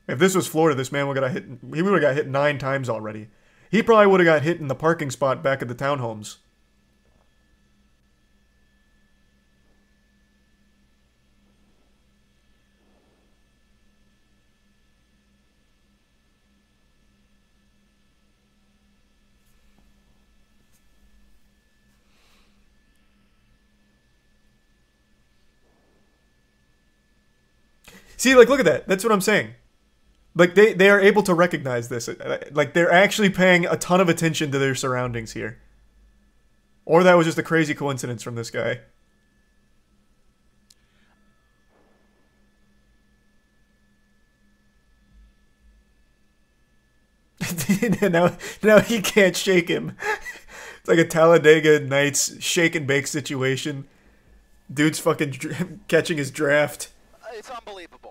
If this was Florida, this man would have got hit. He would have got hit nine times already. He probably would have got hit in the parking spot back at the townhomes. See, like, look at that. That's what I'm saying. Like, they, they are able to recognize this. Like, they're actually paying a ton of attention to their surroundings here. Or that was just a crazy coincidence from this guy. now, now he can't shake him. It's like a Talladega Nights shake and bake situation. Dude's fucking catching his draft. It's unbelievable.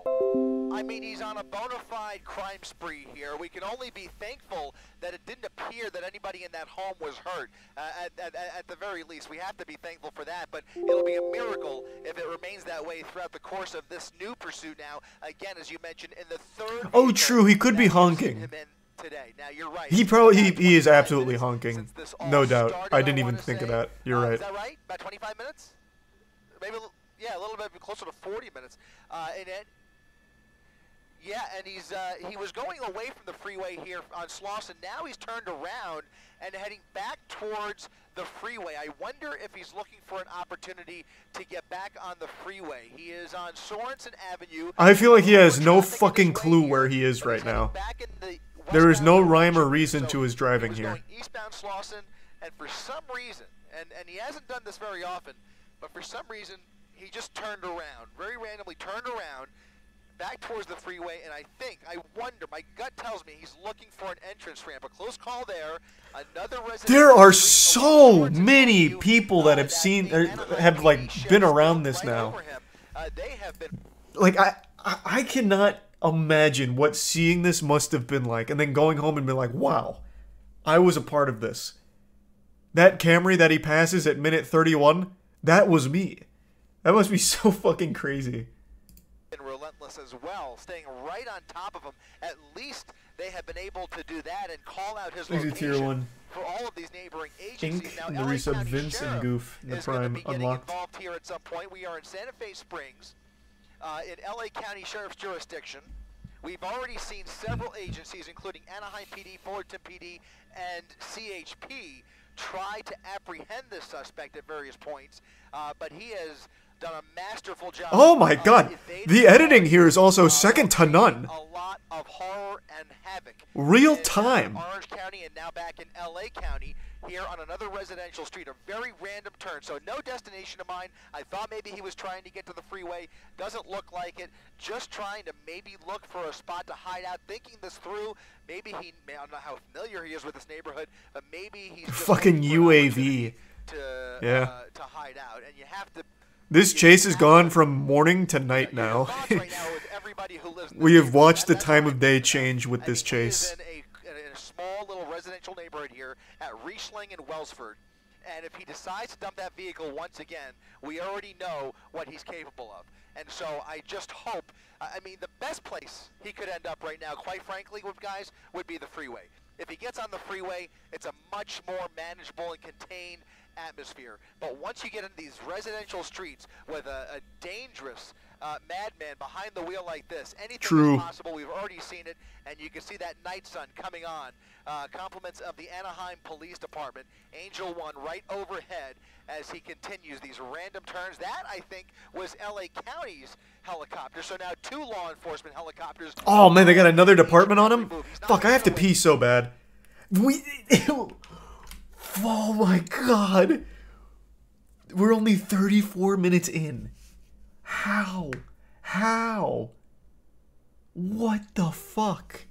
I mean, he's on a bona fide crime spree here. We can only be thankful that it didn't appear that anybody in that home was hurt. Uh, at, at, at the very least, we have to be thankful for that. But it'll be a miracle if it remains that way throughout the course of this new pursuit. Now, again, as you mentioned, in the third. Oh, true, he could be honking. Today. Now you're right. He probably- he- he is absolutely honking. since this all No doubt. started, I didn't even wanna think of that. You're Uh, right. Is that right? About 25 minutes? Maybe, a little- yeah, a little bit closer to 40 minutes. Uh, and it, yeah, and he's uh, he was going away from the freeway here on Slauson. Now he's turned around and heading back towards the freeway. I wonder if he's looking for an opportunity to get back on the freeway. He is on Sorensen Avenue. I feel like he has no Traffic in his fucking clue here, where he is right now. back in the There is no rhyme or reason So to his he driving was here. going eastbound Slauson, and for some reason, and, and he hasn't done this very often, but for some reason, he just turned around, very randomly turned around, back towards the freeway, and I think, I wonder, my gut tells me he's looking for an entrance ramp. A close call there. Another. There are so many people that have seen- or have, like, been around this now. Uh, they have been Like I, I, cannot imagine what seeing this must have been like, and then going home and being like, "Wow, I was a part of this." That Camry that he passes at minute thirty-one, That was me. That must be so fucking crazy. Relentless as well, staying right on top of him. At least they have been able to do that and call out his location tier one. for all of these neighboring agencies. Ink, now, the resub Vince and Goof in the Prime unlocked. involved here at some point. We are in Santa Fe Springs, uh, in LA County Sheriff's jurisdiction. We've already seen several agencies, including Anaheim PD, Fullerton PD, and CHP, try to apprehend this suspect at various points, uh, but he has done a masterful job. Oh my god. The editing here is also uh, second to none. A lot of horror and havoc. Real time. Orange County and now back in LA County here on another residential street. A very random turn. So no destination of mine. I thought maybe he was trying to get to the freeway. Doesn't look like it. Just trying to maybe look for a spot to hide out. Thinking this through. Maybe he, I don't know how familiar he is with this neighborhood, but maybe he's Fucking looking for an opportunity UAV. To, Yeah. uh, to hide out. And you have to This chase has gone from morning to night now. thoughts right now with everybody who lives in We have watched the time of day change with this mean, he is chase. in a, small little residential neighborhood here at Riesling and Wellsford. And if he decides to dump that vehicle once again, we already know what he's capable of. And so I just hope, I I mean, the best place he could end up right now, quite frankly, with guys, would be the freeway. If he gets on the freeway, it's a much more manageable and contained atmosphere. But once you get into these residential streets with a, a dangerous uh, madman behind the wheel like this, anything True. is possible. We've already seen it, and you can see that night sun coming on. Uh, compliments of the Anaheim Police Department, Angel One right overhead as he continues these random turns. That I think was LA County's helicopter. So now two law enforcement helicopters. Oh man, they got another department on him? Fuck, I have to pee so bad. We. Oh my god. We're only 34 minutes in. How? How? What the fuck?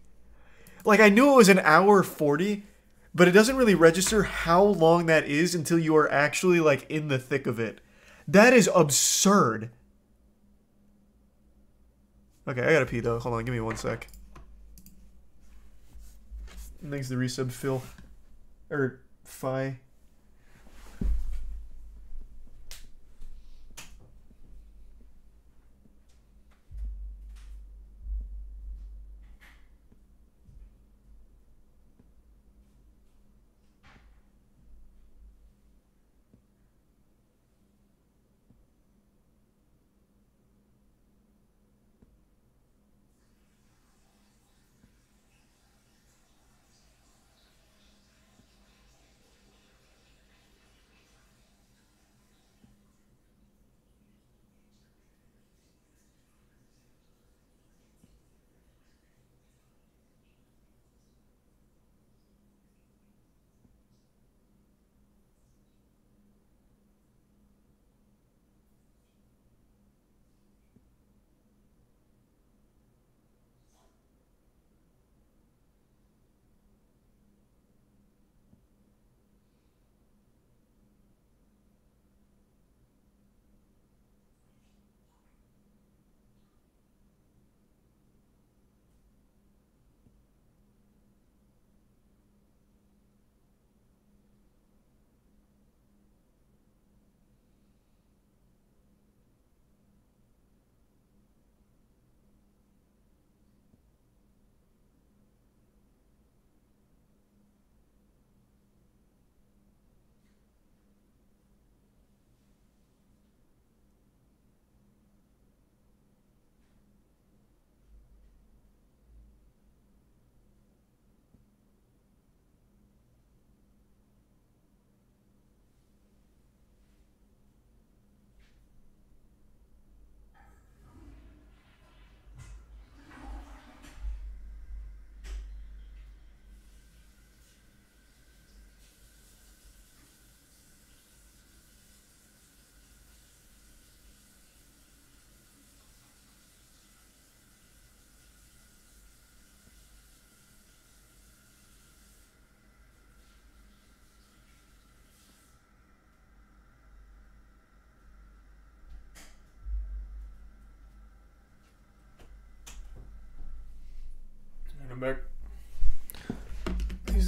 Like, I knew it was an hour 40, but it doesn't really register how long that is until you are actually, like, in the thick of it. That is absurd. Okay, I gotta pee though. Hold on, give me one sec. Thanks to the resub, Phil. Or Phi.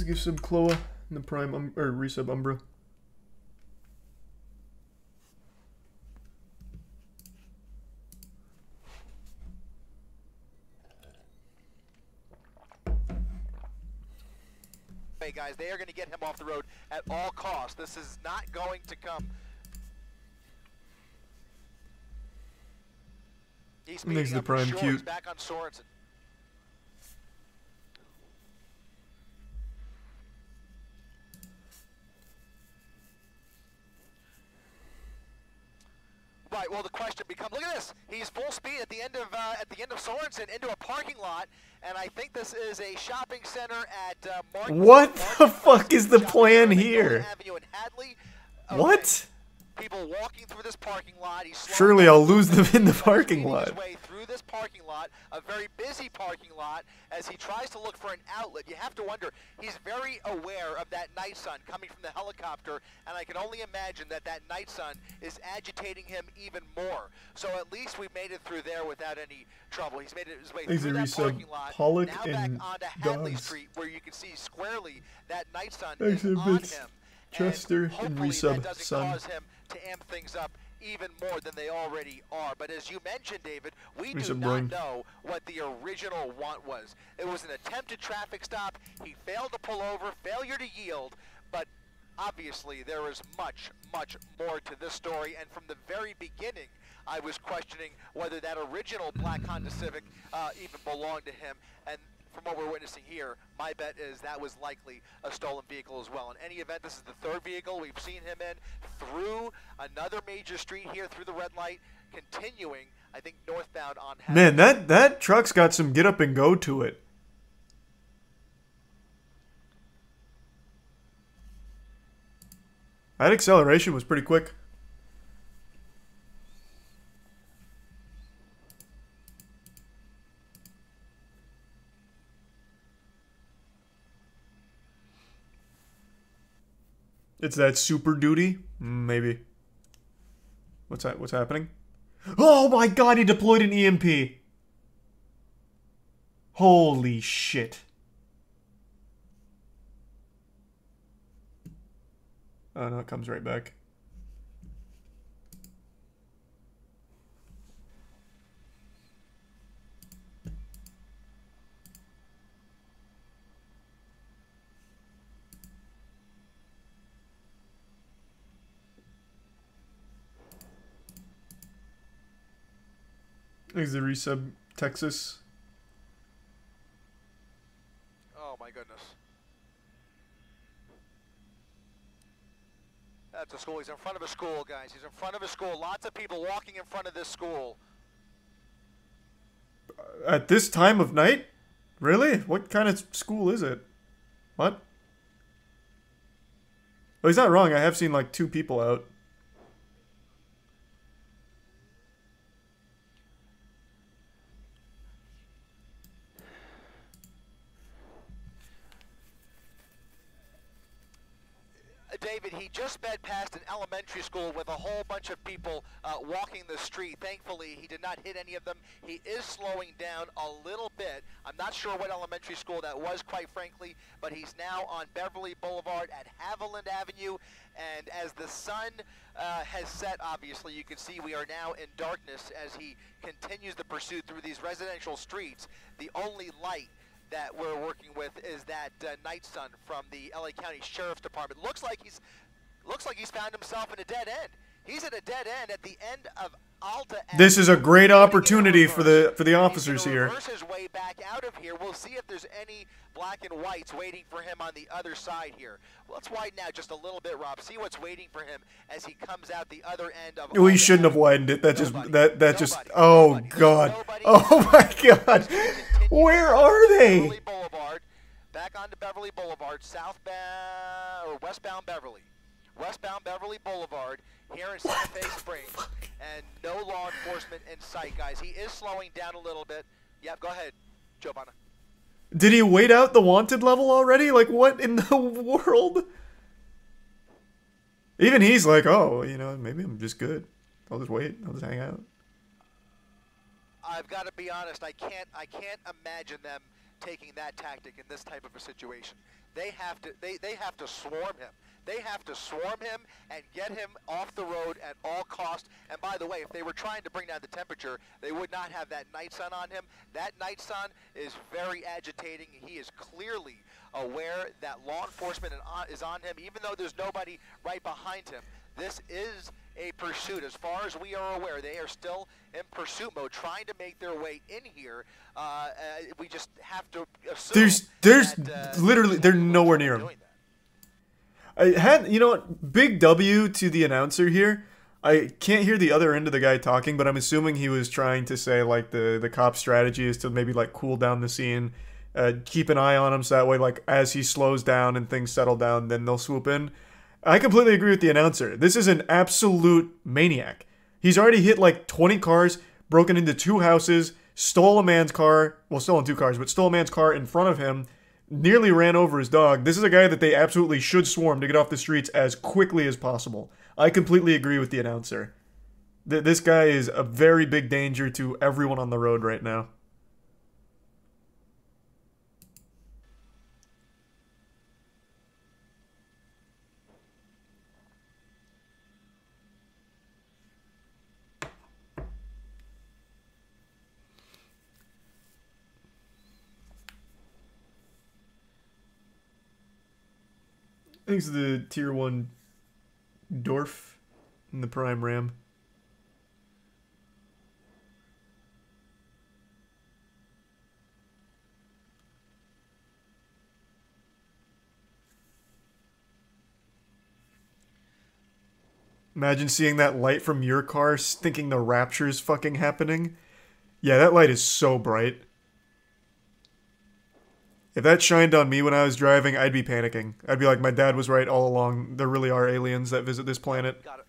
Give sub Chloa in the prime um, or resub Umbra. Hey guys, they are going to get him off the road at all costs. This is not going to come. He's Makes the prime cute. Back on Sorensen. Right. Well, the question becomes: Look at this. He's full speed at the end of uh, at the end of Sorensen into a parking lot, and I think this is a shopping center at uh. What the fuck is the plan here? Hadley. Okay. What? People walking through this parking lot. Surely I'll lose them in the parking lot. His way through this parking lot, a very busy parking lot, as he tries to look for an outlet. You have to wonder. He's very aware of that night sun coming from the helicopter, and I can only imagine that that night sun is agitating him even more. So at least we made it through there without any trouble. He's made it his way through that parking lot. Pollock now and back onto Hadley Street, where you can see squarely that night sun is on him. Chester and hopefully resub, that son. cause him to amp things up even more than they already are. But as you mentioned, David, we do not know what the original want was. It was an attempted traffic stop. He failed to pull over, failure to yield, but obviously there is much, much more to this story. And from the very beginning, I was questioning whether that original black Honda Civic uh, even belonged to him. And from what we're witnessing here, my bet is that was likely a stolen vehicle as well. In any event, this is the third vehicle we've seen him in through another major street here, through the red light, continuing, I think, northbound on Man, that that truck's got some get up and go to it. That acceleration was pretty quick. It's that super duty? Mm, Maybe. What's that? What's happening? Oh my god, he deployed an EMP. Holy shit. Oh no, it comes right back. Is the resub Texas? Oh my goodness. That's a school. He's in front of a school, guys. He's in front of a school. Lots of people walking in front of this school. At this time of night? Really? What kind of school is it? What? Well, he's not wrong. I have seen like two people out. Uh, David, he just sped past an elementary school with a whole bunch of people uh, walking the street. Thankfully, he did not hit any of them. He is slowing down a little bit. I'm not sure what elementary school that was, quite frankly, but he's now on Beverly Boulevard at Haviland Avenue. And as the sun uh, has set, obviously, you can see we are now in darkness as he continues the pursuit through these residential streets. The only light that we're working with is that uh, night sun from the LA County Sheriff's Department. Looks like he's looks like he's found himself in a dead end. He's at a dead end at the end of Alta. This is a great opportunity for the for the officers here. Reverse his way back out of here. We'll see if there's any black and whites waiting for him on the other side here. Let's widen out just a little bit, Rob. See what's waiting for him as he comes out the other end of. We shouldn't have widened it. That just that that just oh Nobody. god. Oh my god. Where are they? Beverly Boulevard, back onto Beverly Boulevard, southbound or westbound Beverly, westbound Beverly Boulevard here in Santa Fe Springs, and no law enforcement in sight, guys. He is slowing down a little bit. Yep, go ahead, Giovanna. Did he wait out the wanted level already? Like what in the world? Even he's like, "Oh, you know, maybe I'm just good. I'll just wait. I'll just hang out." I've got to be honest. I can't. I can't imagine them taking that tactic in this type of a situation. They have to. They, they have to swarm him. They have to swarm him and get him off the road at all cost. And by the way, if they were trying to bring down the temperature, they would not have that night sun on him. That night sun is very agitating. He is clearly aware that law enforcement is on him, even though there's nobody right behind him. This is a pursuit. As far as we are aware, they are still in pursuit mode, trying to make their way in here. Uh, uh, we just have to assume There's, there's that, uh, literally, they're nowhere near him. I had, you know what, big W to the announcer here. I can't hear the other end of the guy talking, but I'm assuming he was trying to say like the the cop strategy is to maybe like cool down the scene, uh, keep an eye on him so that way like as he slows down and things settle down, then they'll swoop in. I completely agree with the announcer. This is an absolute maniac. He's already hit like 20 cars, broken into two houses, stole a man's car, well, stolen two cars, but stole a man's car in front of him, nearly ran over his dog. This is a guy that they absolutely should swarm to get off the streets as quickly as possible. I completely agree with the announcer. Th- this guy is a very big danger to everyone on the road right now. I think it's the tier one Dorf in the Prime Ram. Imagine seeing that light from your car, thinking the rapture's fucking happening. Yeah, that light is so bright. If that shined on me when I was driving, I'd be panicking. I'd be like, my dad was right all along. There really are aliens that visit this planet. Got it.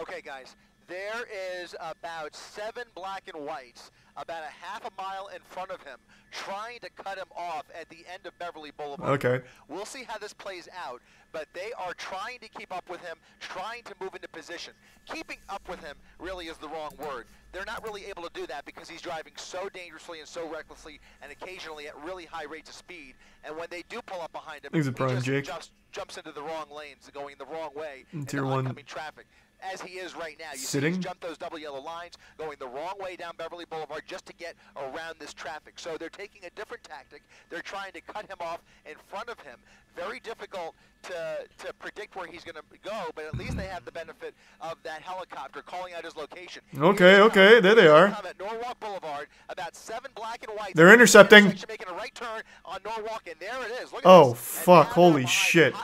Okay, guys. There is about seven black and whites about a half a mile in front of him trying to cut him off at the end of Beverly Boulevard. Okay. We'll see how this plays out, but they are trying to keep up with him, trying to move into position. Keeping up with him really is the wrong word. They're not really able to do that because he's driving so dangerously and so recklessly and occasionally at really high rates of speed. And when they do pull up behind him, Thanks, he Brian just Jake. jumps, jumps into the wrong lanes, going the wrong way in Tier one. traffic. As he is right now, you see Sitting? he's jumped those double yellow lines, going the wrong way down Beverly Boulevard just to get around this traffic. So they're taking a different tactic. They're trying to cut him off in front of him. Very difficult to, to predict where he's going to go, but at least they have the benefit of that helicopter calling out his location. Okay, okay, there they are. Norwalk Boulevard, about seven black and white. They're intercepting. Making a right turn on Norwalk, and there it is. Look at Oh. Fuck, holy shit.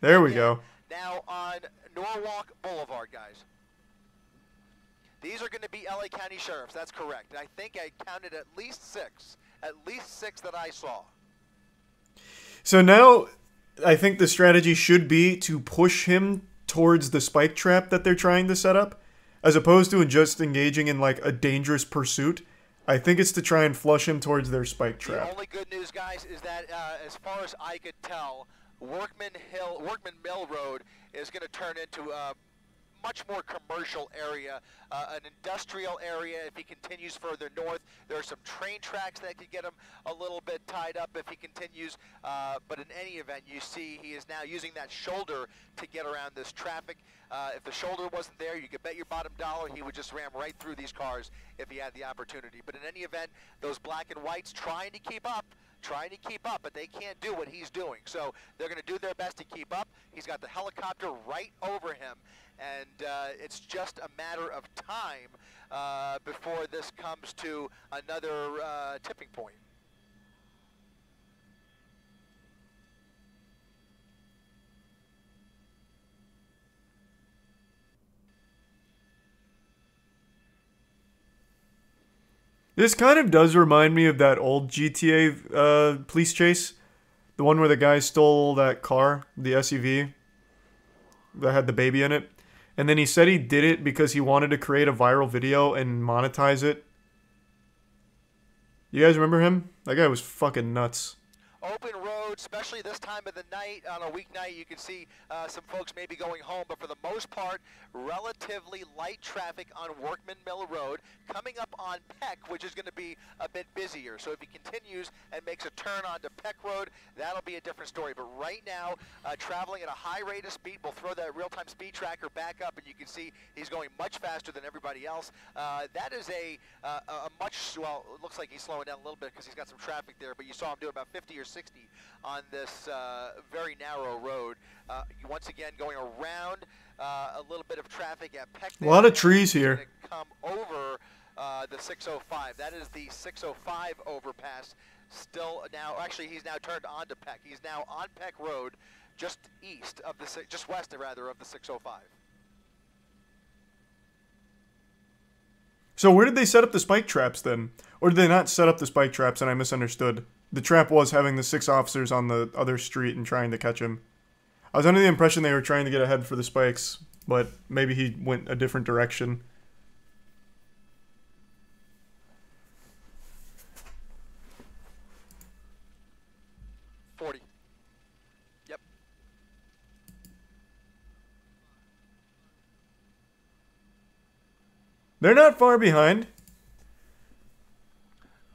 There we go. Now on Norwalk Boulevard, guys. These are going to be LA County sheriffs. That's correct. I think I counted at least six. At least six that I saw. So now I think the strategy should be to push him towards the spike trap that they're trying to set up, as opposed to just engaging in like a dangerous pursuit. I think it's to try and flush him towards their spike The trap. only good news, guys, is that uh, as far as I could tell, Workman Hill, Workman Mill Road is going to turn into a much more commercial area, uh, an industrial area. If he continues further north, there are some train tracks that could get him a little bit tied up if he continues. Uh, but in any event, you see he is now using that shoulder to get around this traffic. Uh, if the shoulder wasn't there, you could bet your bottom dollar he would just ram right through these cars if he had the opportunity. But in any event, those black and whites trying to keep up trying to keep up, but they can't do what he's doing. So they're going to do their best to keep up. He's got the helicopter right over him, and uh, it's just a matter of time uh, before this comes to another uh, tipping point. This kind of does remind me of that old GTA uh, police chase, the one where the guy stole that car, the SUV that had the baby in it, and then he said he did it because he wanted to create a viral video and monetize it. You guys remember him? That guy was fucking nuts. Open road especially this time of the night. On a weeknight, you can see uh, some folks maybe going home, but for the most part, relatively light traffic on Workman Mill Road. Coming up on Peck, which is going to be a bit busier. So if he continues and makes a turn onto Peck Road, that'll be a different story. But right now, uh, traveling at a high rate of speed, we'll throw that real-time speed tracker back up, and you can see he's going much faster than everybody else. Uh, that is a, uh, a much, well, it looks like he's slowing down a little bit because he's got some traffic there, but you saw him do about 50 or 60 on this uh, very narrow road. Uh, once again, going around uh, a little bit of traffic at Peck. A lot of trees here. Come over uh, the 605. That is the 605 overpass. Still now, actually, he's now turned onto Peck. He's now on Peck Road, just east of the, just west of rather of the 605. So where did they set up the spike traps then? Or did they not set up the spike traps and I misunderstood? The trap was having the six officers on the other street and trying to catch him. I was under the impression they were trying to get ahead for the spikes, but maybe he went a different direction. Forty. Yep. They're not far behind.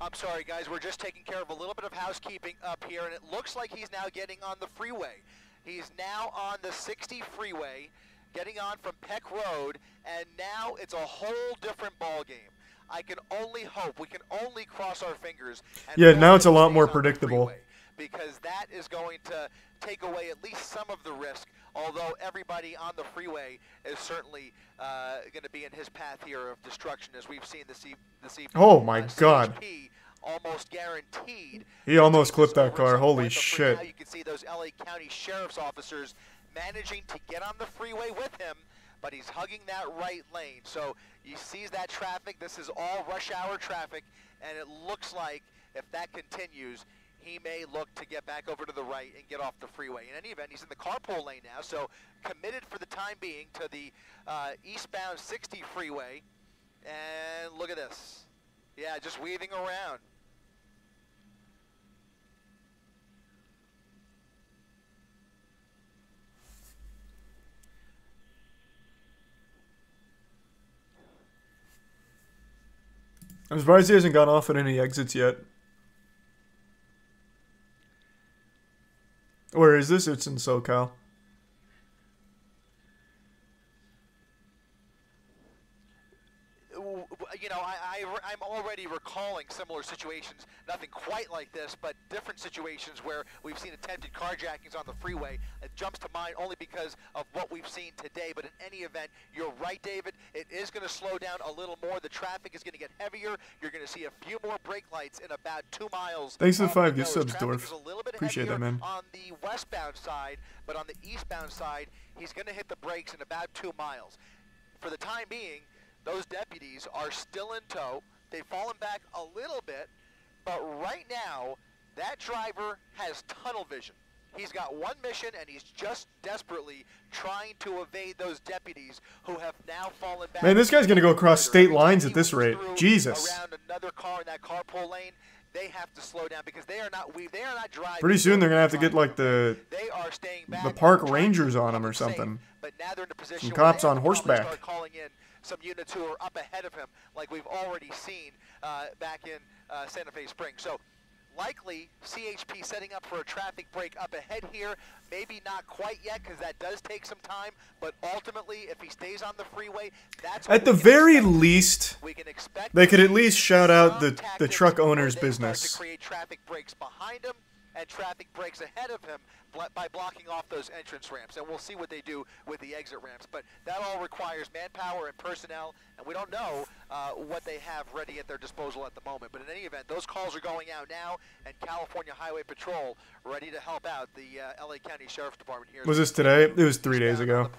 I'm sorry, guys. We're just taking care of a little bit of housekeeping up here, and it looks like he's now getting on the freeway. He's now on the 60 freeway, getting on from Peck Road, and now it's a whole different ball game. I can only hope, we can only cross our fingers. yeah, now it's a lot more predictable. Because that is going to take away at least some of the risk, although everybody on the freeway is certainly uh, going to be in his path here of destruction, as we've seen this, e this evening. Oh my uh, god. CHP almost guaranteed. He almost clipped that car. Holy shit. Now you can see those LA County Sheriff's officers managing to get on the freeway with him, but he's hugging that right lane. So he sees that traffic. This is all rush hour traffic, and it looks like if that continues, he may look to get back over to the right and get off the freeway. In any event, he's in the carpool lane now, so committed for the time being to the uh, eastbound 60 freeway. And look at this. Yeah, just weaving around. I'm surprised he hasn't gone off at any exits yet. Where is this? It's in SoCal. You know, I, I, am already recalling similar situations, nothing quite like this, but different situations where we've seen attempted carjackings on the freeway. It jumps to mind only because of what we've seen today, but in any event, you're right, David. It is going to slow down a little more. The traffic is going to get heavier. You're going to see a few more brake lights in about two miles. Thanks for the five gift subs, Dorf. Appreciate that, man. On the westbound side, but on the eastbound side, he's going to hit the brakes in about two miles. For the time being, those deputies are still in tow. They've fallen back a little bit, but right now, that driver has tunnel vision. He's got one mission, and he's just desperately trying to evade those deputies who have now fallen back. Man, this guy's going to go across state lines at this rate. Jesus. Around another car in that carpool lane, they have to slow down because they are not we they are not driving. Pretty soon they're gonna have to get like the they are staying back the park rangers on them or something. But now they're in a position Some cops on horseback. Some units who are up ahead of him, like we've already seen uh, back in uh, Santa Fe Springs. So likely CHP setting up for a traffic break up ahead here. Maybe not quite yet because that does take some time, but ultimately if he stays on the freeway, that's At the very least, they could at least shout out the, the truck owner's business. to create traffic breaks behind him and traffic breaks ahead of him by blocking off those entrance ramps. And we'll see what they do with the exit ramps. But that all requires manpower and personnel, and we don't know uh, what they have ready at their disposal at the moment. But in any event, those calls are going out now, and California Highway Patrol ready to help out the uh, LA County Sheriff's Department here. Was this today? It was three days ago.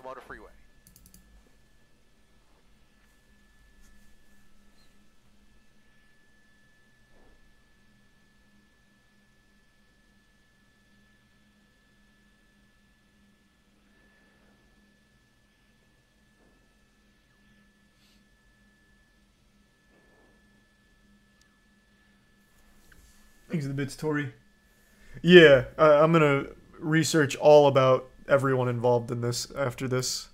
Thanks for the bits, Tori. Yeah, uh, I'm gonna research all about everyone involved in this after this.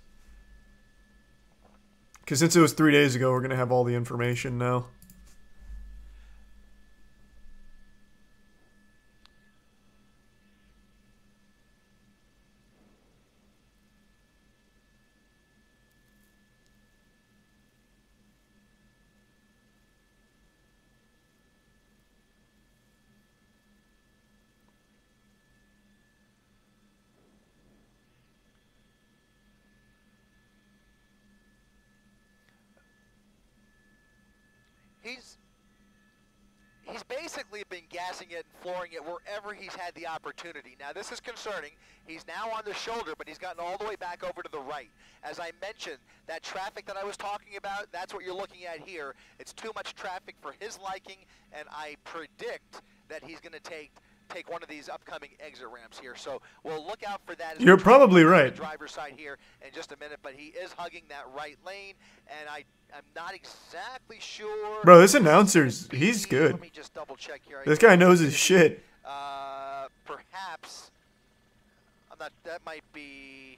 Because since it was three days ago, we're gonna have all the information now. he's he's basically been gassing it it wherever he's had the opportunity. Now this is concerning. He's now on the shoulder, but he's gotten all the way back over to the right. As I mentioned, that traffic that I was talking about, that's what you're looking at here. It's too much traffic for his liking, and I predict that he's going to take take one of these upcoming exit ramps here. So we'll look out for that. You're probably right. Driver's side here in just a minute, but he is hugging that right lane, and I I'm not exactly sure. Bro, this announcer's he's good. Let me just double check here. This guy knows his shit. Uh, perhaps. I'm not. That might be.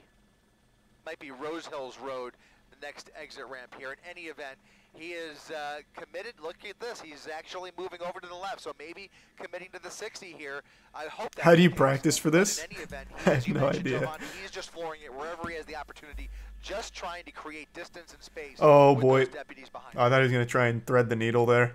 Might be Rose Hills Road, the next exit ramp here. In any event, he is uh, committed. Look at this. He's actually moving over to the left, so maybe committing to the 60 here. I hope. That How do you practice for this? In any event, I have no idea. He's just flooring it wherever he has the opportunity, just trying to create distance and space. Oh, boy. those deputies behind. Oh, I thought he was gonna try and thread the needle there.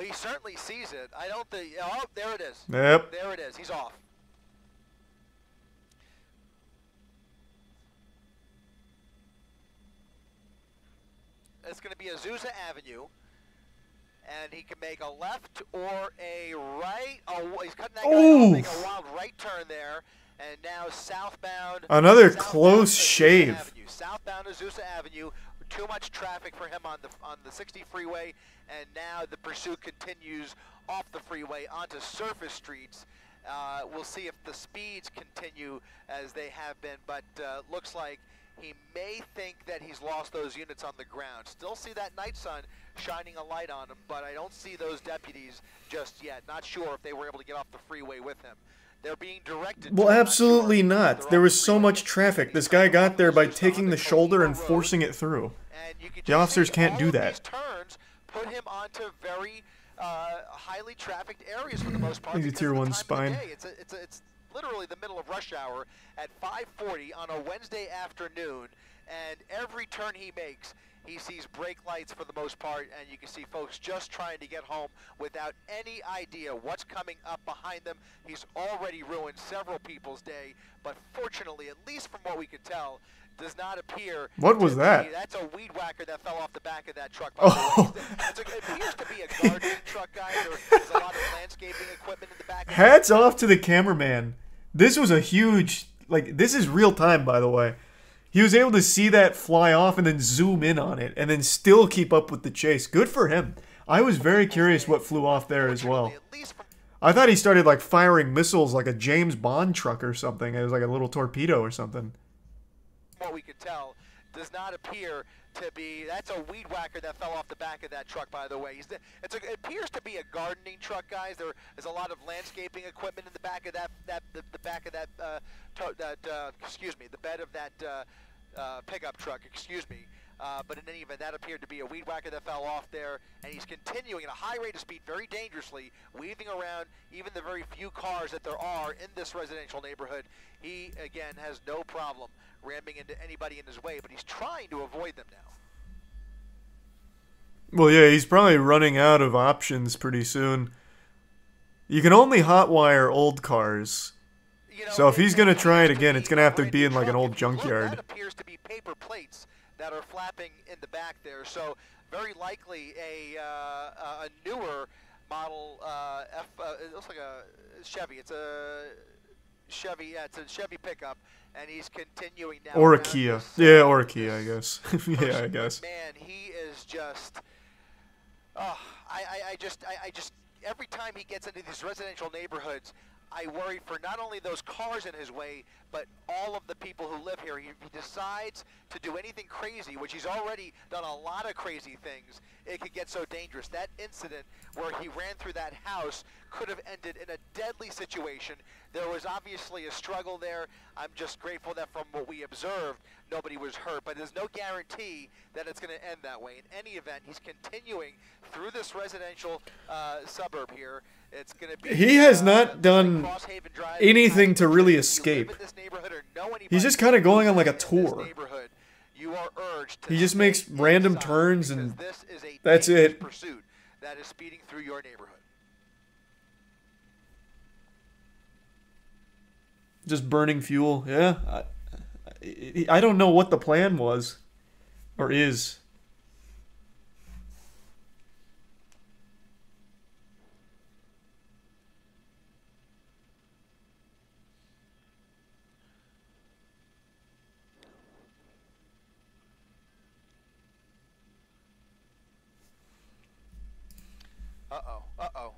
He certainly sees it. I don't think. Oh, there it is. Yep. There it is. He's off. It's going to be Azusa Avenue, and he can make a left or a right. Oh, he's cutting that guy off, make a wild right turn there, and now southbound. Another southbound close Azusa shave. Avenue. Southbound Azusa Avenue. Too much traffic for him on the on the 60 freeway, and now the pursuit continues off the freeway onto surface streets. Uh, we'll see if the speeds continue as they have been, but uh, looks like he may think that he's lost those units on the ground. Still see that night sun shining a light on him, but I don't see those deputies just yet. Not sure if they were able to get off the freeway with him. They're being directed. Well, not absolutely sure not. There was the so much traffic. This guy got there by taking the shoulder and forcing it through. And you could The officers can't do that. Turns put him onto very uh, highly trafficked areas for the most part. He's a tier one time of the spine. It's, a, it's, a, it's literally the middle of rush hour at 5:40 on a Wednesday afternoon, and every turn he makes. He sees brake lights for the most part, and you can see folks just trying to get home without any idea what's coming up behind them. He's already ruined several people's day, but fortunately, at least from what we could tell, does not appear. What was be- that? That's a weed whacker that fell off the back of that truck. Oh. the way. Oh. It's a, it appears to be a truck, guys. There's a lot of landscaping equipment in the back. of. Hats off to the cameraman. This was a huge like this is real time by the way. He was able to see that fly off and then zoom in on it and then still keep up with the chase. Good for him. I was very curious what flew off there as well. At least from I thought he started like firing missiles like a James Bond truck or something. It was like a little torpedo or something. What we could tell, does not appear to be. That's a weed whacker that fell off the back of that truck, by the way. It's a, it appears to be a gardening truck, guys. There is a lot of landscaping equipment in the back of that. That the, the back of that. Uh, that uh, excuse me, the bed of that uh, uh, pickup truck. Excuse me. Uh, but in any event, that appeared to be a weed whacker that fell off there, and he's continuing at a high rate of speed, very dangerously, weaving around even the very few cars that there are in this residential neighborhood. He, again, has no problem ramming into anybody in his way, but he's trying to avoid them now. Well, yeah, he's probably running out of options pretty soon. You can only hotwire old cars. You know, So if he's gonna try it again, it's gonna have to be in, like, an old look, junkyard. That appears to be paper plates that are flapping in the back there. So very likely a uh, a newer model uh, F. Uh, it looks like a Chevy. It's a Chevy. Yeah, it's a Chevy pickup, and he's continuing now. Or a Kia. Yeah, or a Kia, I guess. yeah, I guess. Man, he is just. Oh, I, I, I just, I, I just. Every time he gets into these residential neighborhoods, I worry for not only those cars in his way, but all of the people who live here. If he decides to do anything crazy, which he's already done a lot of crazy things, it could get so dangerous. That incident where he ran through that house could have ended in a deadly situation. There was obviously a struggle there. I'm just grateful that from what we observed, nobody was hurt, but there's no guarantee that it's going to end that way. In any event, he's continuing through this residential uh, suburb here. It's going to be. He has uh, not done anything to really If you live escape. in this neighborhood or know anybody He's just kinda going on like a tour. you are urged to He just makes random turns and this is a that's it. Pursuit that is speeding through your neighborhood. Just burning fuel. Yeah. I, I, I don't know what the plan was or is. Uh-oh, uh-oh.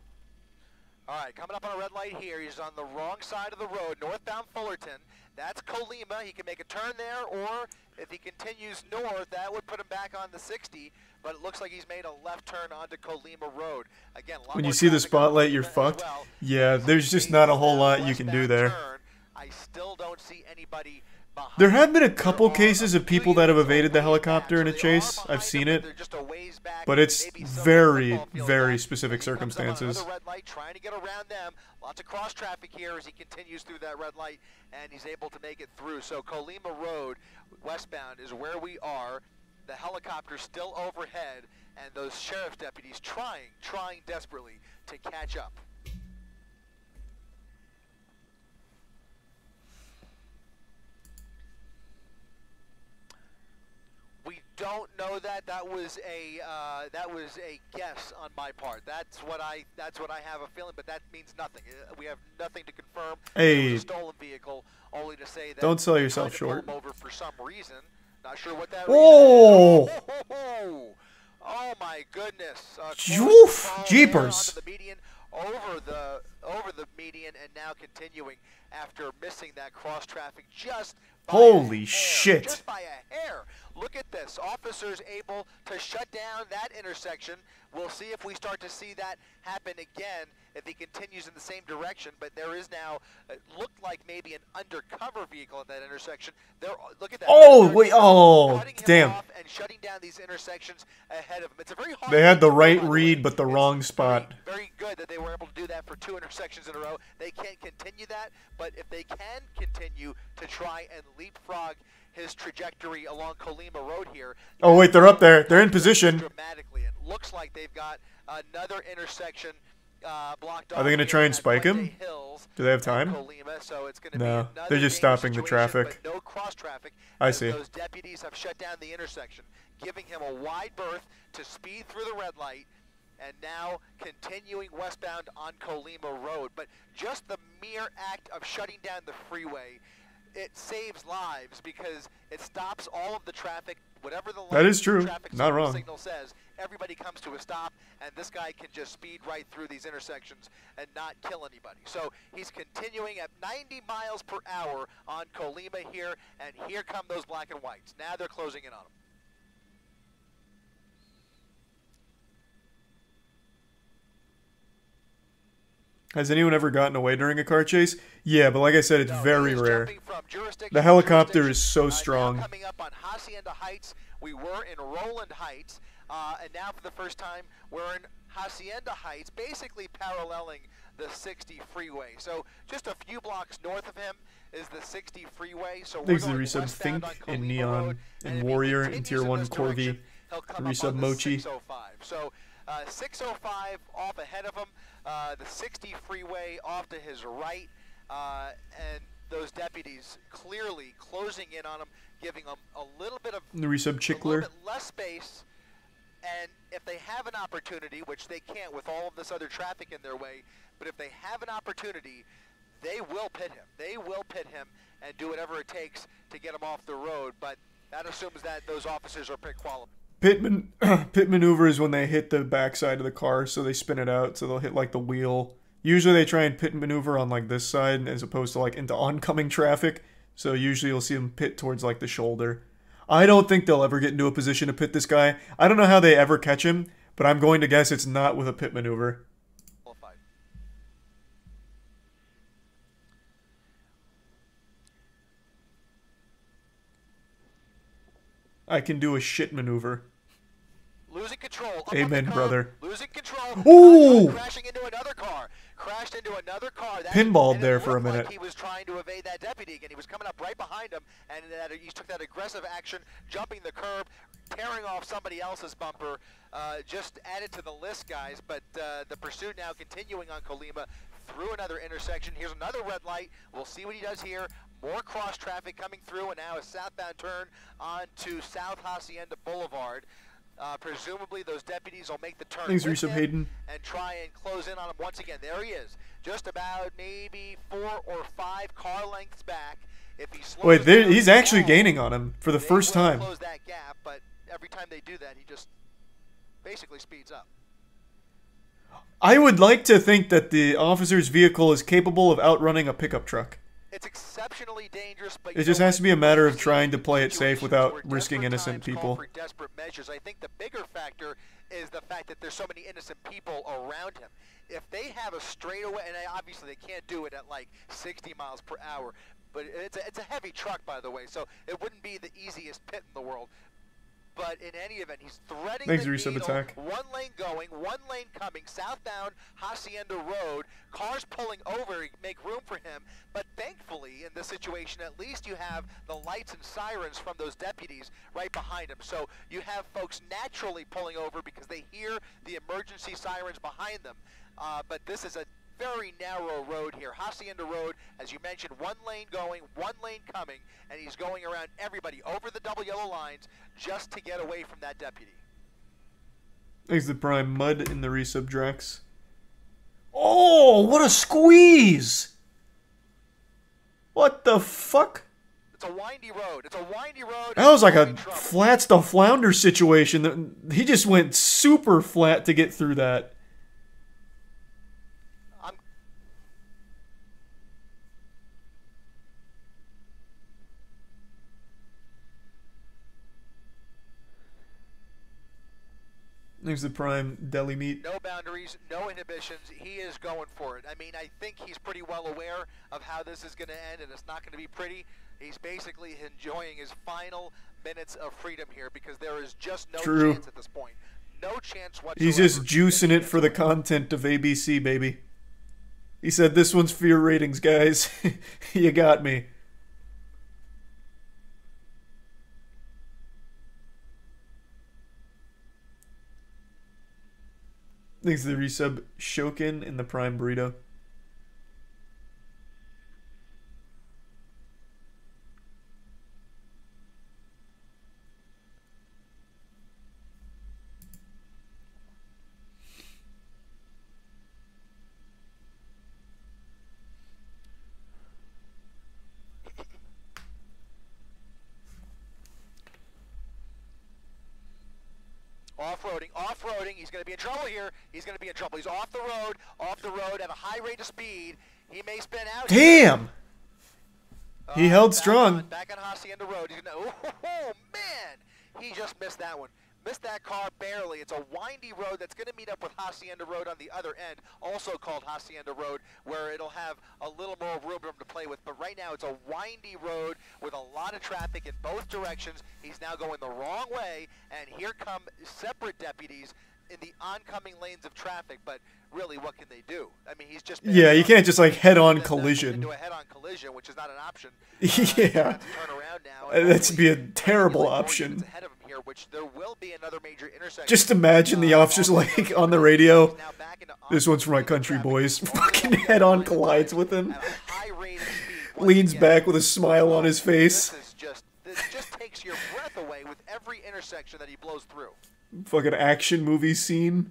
All right, coming up on a red light here. He's on the wrong side of the road, northbound Fullerton. That's Colima. He can make a turn there, or if he continues north, that would put him back on the 60. But it looks like he's made a left turn onto Colima Road. Again, When you see the spotlight, you're fucked. well. Yeah, there's just not a whole lot you can do there. I still don't see anybody There have been a couple cases of people that have evaded the helicopter in a chase. I've seen it. But it's very, very specific circumstances. trying to get around them. Lots of cross traffic here as he continues through that red light, and he's able to make it through. So Colima Road, westbound, is where we are. The helicopter still overhead, and those sheriff's deputies trying, trying desperately to catch up. We don't know that. That was a uh, that was a guess on my part. That's what I that's what I have a feeling, but that means nothing. Uh, We have nothing to confirm. Hey. stolen vehicle. Only to say that. Don't sell yourself short. over for some reason. Not sure what that. Oh! Oh, oh my goodness! Uh, Oof, jeepers. onto the median, over the over the median, and now continuing after missing that cross traffic just. Holy shit. Just by a hair. Look at this. Officers able to shut down that intersection. We'll see if we start to see that happen again if he continues in the same direction. But there is now, it looked like maybe an undercover vehicle at that intersection. There, look at that. Oh, wait, oh, damn. And shutting down these intersections ahead of him. It's a very hard They had the right read, but the It's wrong spot. Very good that they were able to do that for two intersections in a row. They can't continue that, but if they can continue to try and leapfrog his trajectory along Colima Road here. Oh, wait, they're up there. They're in position. Dramatically, it looks like they've got another intersection uh, blocked Are they gonna try and spike him? Hills Do they have time? Colima, so it's gonna No, be they're just stopping the traffic. no cross traffic. I see. Those deputies have shut down the intersection, giving him a wide berth to speed through the red light, and now continuing westbound on Colima Road. But just the mere act of shutting down the freeway, it saves lives because it stops all of the traffic. Whatever the That is true. Not wrong. signal says, everybody comes to a stop, and this guy can just speed right through these intersections and not kill anybody. So he's continuing at 90 miles per hour on Colima here, and here come those black and whites. Now they're closing in on him. Has anyone ever gotten away during a car chase? Yeah, but like I said, it's very rare. jumping from jurisdiction The helicopter is so Uh, strong. coming up on Hacienda Heights, we were in Rowland Heights, uh, and now for the first time we're in Hacienda Heights, basically paralleling the 60 freeway. So just a few blocks north of him is the 60 freeway. So we're going resub Think and Neon Road, and he Warrior and Tier 1 this Corvi. direction, he'll resub up on the Mochi. 605. So uh, 605 off ahead of him, uh, the 60 freeway off to his right, uh, and those deputies clearly closing in on him, giving him a little bit of The resub a little Chickler. less space. And if they have an opportunity, which they can't with all of this other traffic in their way, but if they have an opportunity, they will pit him. They will pit him and do whatever it takes to get him off the road. But that assumes that those officers are pit qualified. Pit, man- pit maneuver is when they hit the backside of the car, so they spin it out, so they'll hit like the wheel Usually they try and pit maneuver on like this side as opposed to like into oncoming traffic. So usually you'll see them pit towards like the shoulder. I don't think they'll ever get into a position to pit this guy. I don't know how they ever catch him, but I'm going to guess it's not with a pit maneuver. I can do a shit maneuver. Losing control. Amen, brother. Losing control. Ooh! Crashing into another car. Crashed into another car. That, Pinballed there for a looked like minute. he was trying to evade that deputy again. He was coming up right behind him, and that, he took that aggressive action, jumping the curb, tearing off somebody else's bumper. Uh, just added to the list, guys. But uh, the pursuit now continuing on Colima through another intersection. Here's another red light. We'll see what he does here. More cross traffic coming through, and now a southbound turn onto South Hacienda Boulevard. Uh, presumably, those deputies will make the turn Thanks, Resub Hayden. and try and close in on him once again. There he is, just about maybe four or five car lengths back. If he slows Wait, there, he's actually gaining on him for the first time. Close that gap, but every time they do that, he just basically speeds up. I would like to think that the officer's vehicle is capable of outrunning a pickup truck. It's exceptionally dangerous, but It just has to be a matter of trying to play it safe without risking innocent people. For desperate measures. I think the bigger factor is the fact that there's so many innocent people around him. If they have a straightaway, and obviously they can't do it at like 60 miles per hour, but it's a, it's a heavy truck, by the way, so it wouldn't be the easiest pit in the world. But in any event, he's threading Thanks, the needle. Attack. One lane going, one lane coming, southbound Hacienda Road. Cars pulling over, make room for him. But thankfully, in this situation, at least you have the lights and sirens from those deputies right behind him. So you have folks naturally pulling over because they hear the emergency sirens behind them. Uh, but this is a very narrow road here. Hacienda Road, as you mentioned, one lane going, one lane coming, and he's going around everybody over the double yellow lines just to get away from that deputy. Thanks to Prime Mud in the resub Drax. Oh, what a squeeze! What the fuck? It's a windy road. It's a windy road. That was like a Having trouble. flats to flounder situation. He just went super flat to get through that. I'm Thanks the Prime Deli Meat. no boundaries, no inhibitions. He is going for it. I mean, I think he's pretty well aware of how this is going to end, and it's not going to be pretty. He's basically enjoying his final minutes of freedom here because there is just no True. chance at this point. No chance whatsoever. He's just juicing it for the content of ABC, baby. He said, This one's for your ratings, guys. you got me. Thanks to the resub Shokin in the Prime Burrito. Off-roading, off-roading. He's going to be in trouble here. He's going to be in trouble. He's off the road, off the road at a high rate of speed. He may spin out. Damn! He oh, held back strong. On, back on Hacienda Road. He's gonna, oh, man! He just missed that one. Missed that car barely. It's a windy road that's going to meet up with Hacienda Road on the other end, also called Hacienda Road, where it'll have a little more room to play with. But right now, it's a windy road with a lot of traffic in both directions. He's now going the wrong way, and here come separate deputies in the oncoming lanes of traffic. But really, what can they do? I mean, he's just Yeah, you can't just like head on Into collision. a head-on collision, which is not an option. Yeah. he's gonna have to turn around now and Uh, That'd be a terrible option. Ahead of him here, which there will be another major intersection. Just imagine the Uh, officers like on the radio. He's now back into This one's for my country boys. Fucking head-on collides with him. at a high rate of speed once Leans back with a smile on his face. This is just this just takes your breath away with every intersection that he blows through. Fucking action movie scene.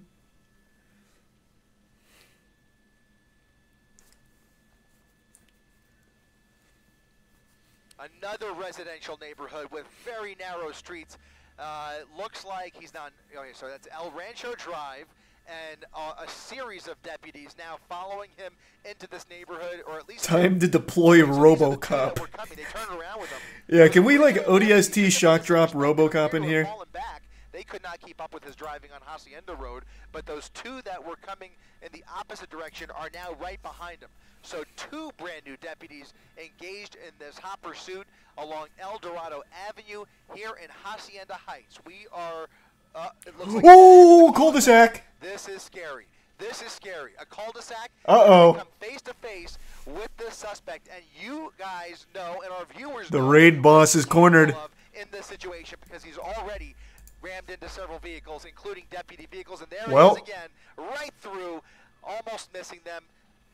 Another residential neighborhood with very narrow streets. Uh, looks like he's not. Okay, so that's El Rancho Drive, and uh, a series of deputies now following him into this neighborhood, or at least Time to deploy So these are the two that RoboCop. were coming. They turned around with them. Yeah, can we like ODST shock drop RoboCop in here? back. They could not keep up with his driving on Hacienda Road, but those two that were coming in the opposite direction are now right behind him. So two brand new deputies engaged in this hot pursuit along El Dorado Avenue here in Hacienda Heights. We are. Uh, it looks like Oh, cul-de-sac. this is scary. This is scary. A cul-de-sac. Uh-oh. Come face to face with this suspect, and you guys know, and our viewers The raid boss is cornered. In this situation, because he's already rammed into several vehicles, including deputy vehicles, and there Well- he is again, right through, almost missing them,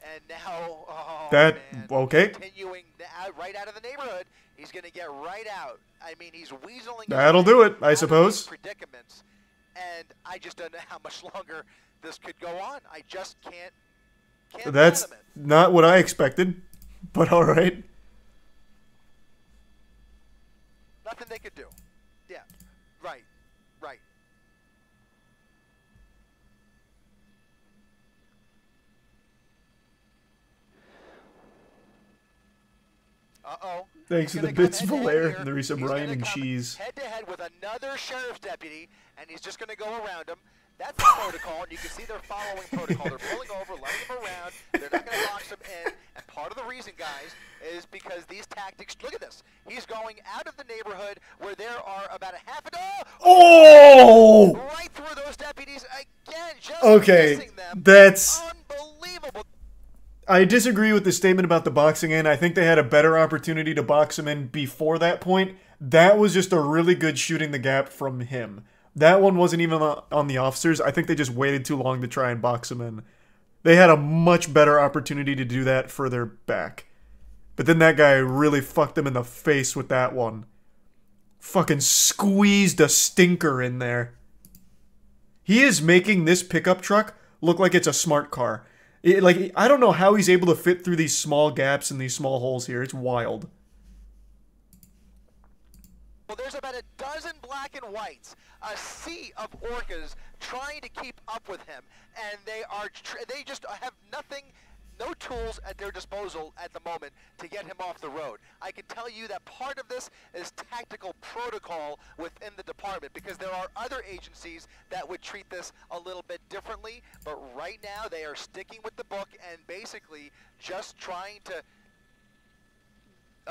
and now, oh That- man, okay. continuing out, uh, right out of the neighborhood. He's going to get right out. I mean, he's weaseling. That'll do it, I out of these suppose. Predicaments, and I just don't know how much longer this could go on. I just can't. can't That's it. not what I expected, but all right. nothing they could do. Yeah, right, right. Uh oh. Thanks for the bits, Valaire, and the recent Ryan and cheese. Head to head with another sheriff's deputy, and he's just going to go around him. That's the protocol, and you can see they're following protocol. They're pulling over, letting him around. They're not going to box him in. And part of the reason, guys, is because these tactics. Look at this. He's going out of the neighborhood where there are about a half a dozen. Oh! Right through those deputies again, just Okay, missing them. that's. unbelievable. I disagree with the statement about the boxing in. I think they had a better opportunity to box him in before that point. That was just a really good shooting the gap from him. That one wasn't even on the officers. I think they just waited too long to try and box him in. They had a much better opportunity to do that further back. But then that guy really fucked him in the face with that one. Fucking squeezed a stinker in there. He is making this pickup truck look like it's a smart car. It, like I don't know how he's able to fit through these small gaps and these small holes here. It's wild. Well, there's about a dozen black and whites, a sea of orcas trying to keep up with him, and they are they just have nothing, no tools at their disposal at the moment to get him off the road. I can tell you that part of this is tactical protocol within the department because there are other agencies that would treat this a little bit differently, but right now they are sticking with the book and basically just trying to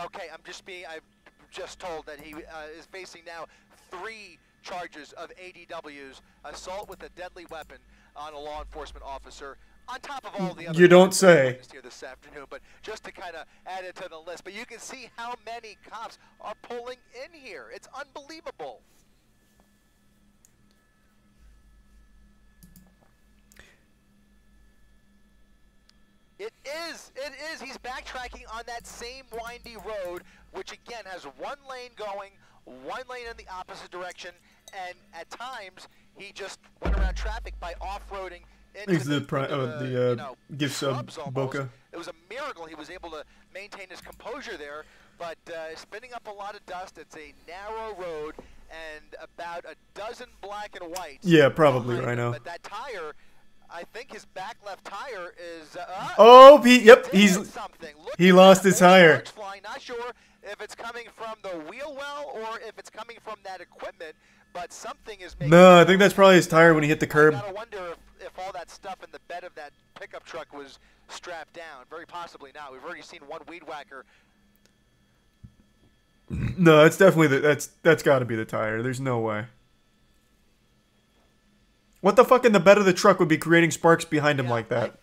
Okay, I'm just being. I've just told that he uh, is facing now three charges of ADWs, assault with a deadly weapon on a law enforcement officer. On top of all the other You don't crimes that we say. here this afternoon, but just to kind of add it to the list. But you can see how many cops are pulling in here. It's unbelievable. It is. It is. He's backtracking on that same windy road, which again has one lane going, one lane in the opposite direction, and at times he just went around traffic by off-roading into the the, into uh, the, the, you uh, know, gift sub. Boca. It was a miracle he was able to maintain his composure there, but uh, spinning up a lot of dust. It's a narrow road and about a dozen black and whites. Yeah, probably him. Rhino. But that tire, I think his back left tire is. Uh, uh, Oh, he, yep, he's something. Look he lost his tire. Flying. Not sure if it's coming from the wheel well or if it's coming from that equipment, but something is. No, I think that's probably his tire when he hit the curb. gotta wonder if, if all that stuff in the bed of that pickup truck was strapped down. Very possibly not. We've already seen one weed whacker. No, that's definitely the, that's that's got to be the tire. There's no way. What the fuck in the bed of the truck would be creating sparks behind him Yeah, like that?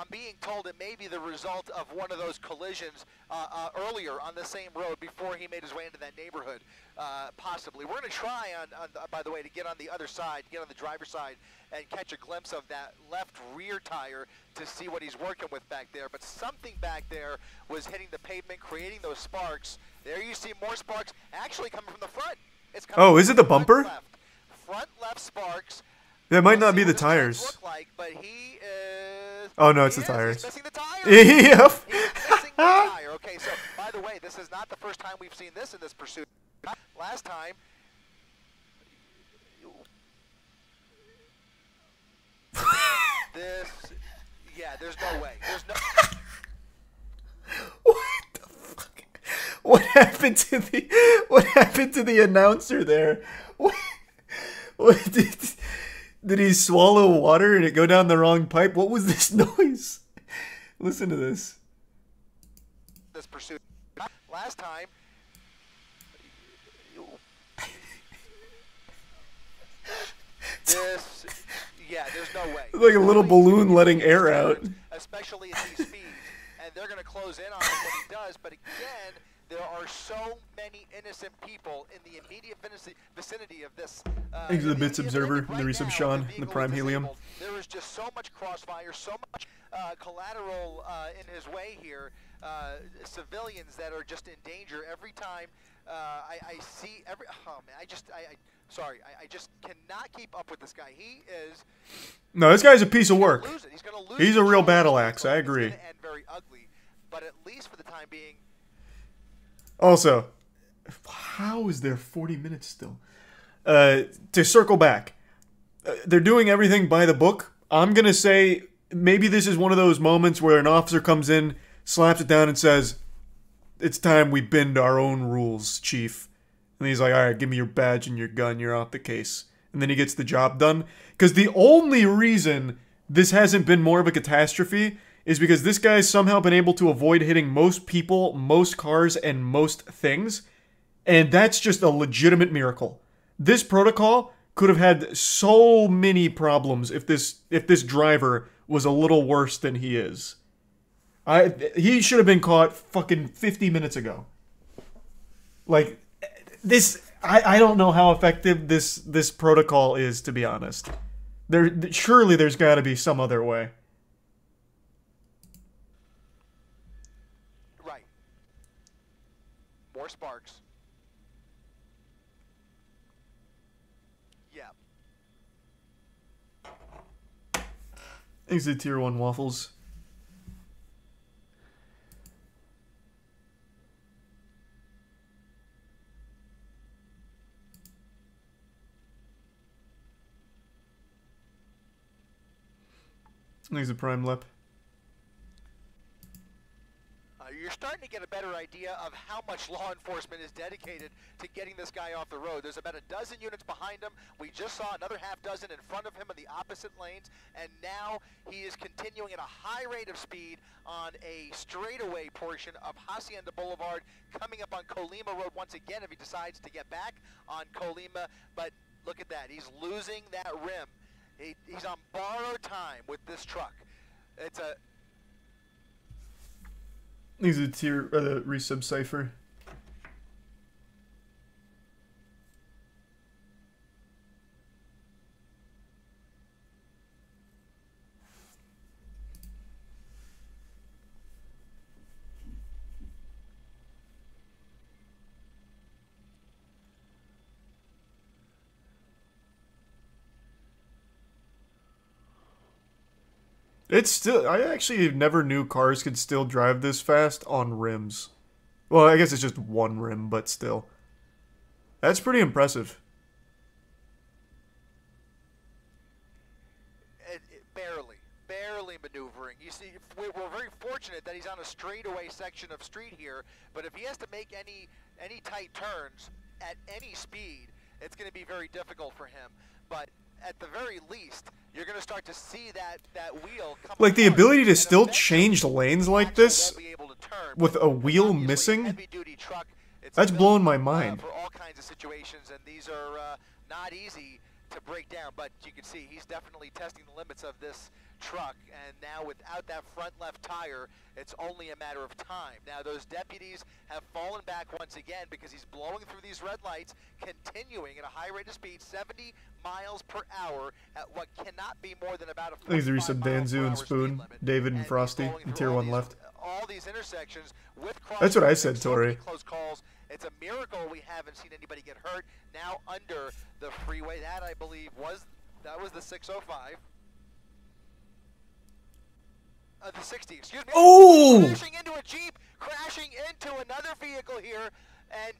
I'm being told it may be the result of one of those collisions uh, uh, earlier on the same road before he made his way into that neighborhood. Uh, possibly. We're going to try, on, on uh, by the way, to get on the other side, get on the driver's side, and catch a glimpse of that left rear tire to see what he's working with back there. But something back there was hitting the pavement, creating those sparks. There you see more sparks actually coming from the front. It's coming Oh, is it the the bumper? Left. Front left sparks. That might not be the tires. Like, but he is. Oh, no, it's he the tires. He's the tire. yep. Tire. Okay, so by the way, this is not the first time we've seen this in this pursuit. Last time. this, yeah, there's no way. There's no. What the fuck? What happened to the what happened to the announcer there? What, what did did he swallow water and it go down the wrong pipe? What was this noise? Listen to this. this pursuit. Last time, this, yeah, there's no way. Like a little balloon letting air out. Especially at these speeds. And they're going to close in on him when he does. But again, there are so many innocent people in the immediate vicinity- vicinity of this. Uh, Thanks to the Bits Observer in- and the right Resub Sean the and the Prime Helium. There is just so much crossfire, so much uh, collateral uh, in his way here. Uh, civilians that are just in danger every time uh, I, I see every. Oh man, I just, I, I sorry, I, I just cannot keep up with this guy. He is No, this guy's a piece of work. He's going to lose. He's a real battle axe. I agree. very ugly, but at least for the time being, Also, how is there 40 minutes still? Uh, to circle back, uh, they're doing everything by the book. I'm gonna say maybe this is one of those moments where an officer comes in, slaps it down, and says, "It's time we bend our own rules, chief." And he's like, "All right, give me your badge and your gun. You're off the case." And then he gets the job done. Because the only reason this hasn't been more of a catastrophe is because this guy's somehow been able to avoid hitting most people, most cars, and most things. And that's just a legitimate miracle. This protocol could have had so many problems if this if this driver was a little worse than he is. I he should have been caught fucking 50 minutes ago. Like this I, I don't know how effective this this protocol is to be honest. There surely there's got to be some other way. right. More sparks. Yeah. Thanks to tier 1 waffles. Thanks to Prime Lep. Uh, you're starting to get a better idea of how much law enforcement is dedicated to getting this guy off the road. There's about a dozen units behind him. We just saw another half dozen in front of him in the opposite lanes, and now he is continuing at a high rate of speed on a straightaway portion of Hacienda Boulevard, coming up on Colima Road once again if he decides to get back on Colima. But look at that, he's losing that rim. He, he's on borrowed time with this truck. It's a Thanks to tier or the resub cipher. It's still. I actually never knew cars could still drive this fast on rims. Well, I guess it's just one rim, but still. That's pretty impressive. it, it- eh, barely, barely maneuvering. You see, we're, we're very fortunate that he's on a straightaway section of street here, but if he has to make any any tight turns at any speed, it's going to be very difficult for him. But at the very least, you're going to start to see that that wheel come Like the ability to still change lanes like this won't be able to turn, with a wheel missing? Truck, that's blowing my uh, mind. for all kinds of situations, and these are uh, not easy to break down. But you can see he's definitely testing the limits of this truck, and now without that front left tire, it's only a matter of time. Now those deputies have fallen back once again because he's blowing through these red lights, continuing at a high rate of speed, 70 miles per hour at what cannot be more than about a to 45 resub Danzu and Spoon. David and he's Frosty, and tier 1 these- left. all these intersections with That's what I said, and Tori. Close calls. It's a miracle we haven't seen anybody get hurt. Now under the freeway, that I believe was that was the 605. Uh, the 60, excuse me. Oh! Crashing into a jeep, crashing into another vehicle here, and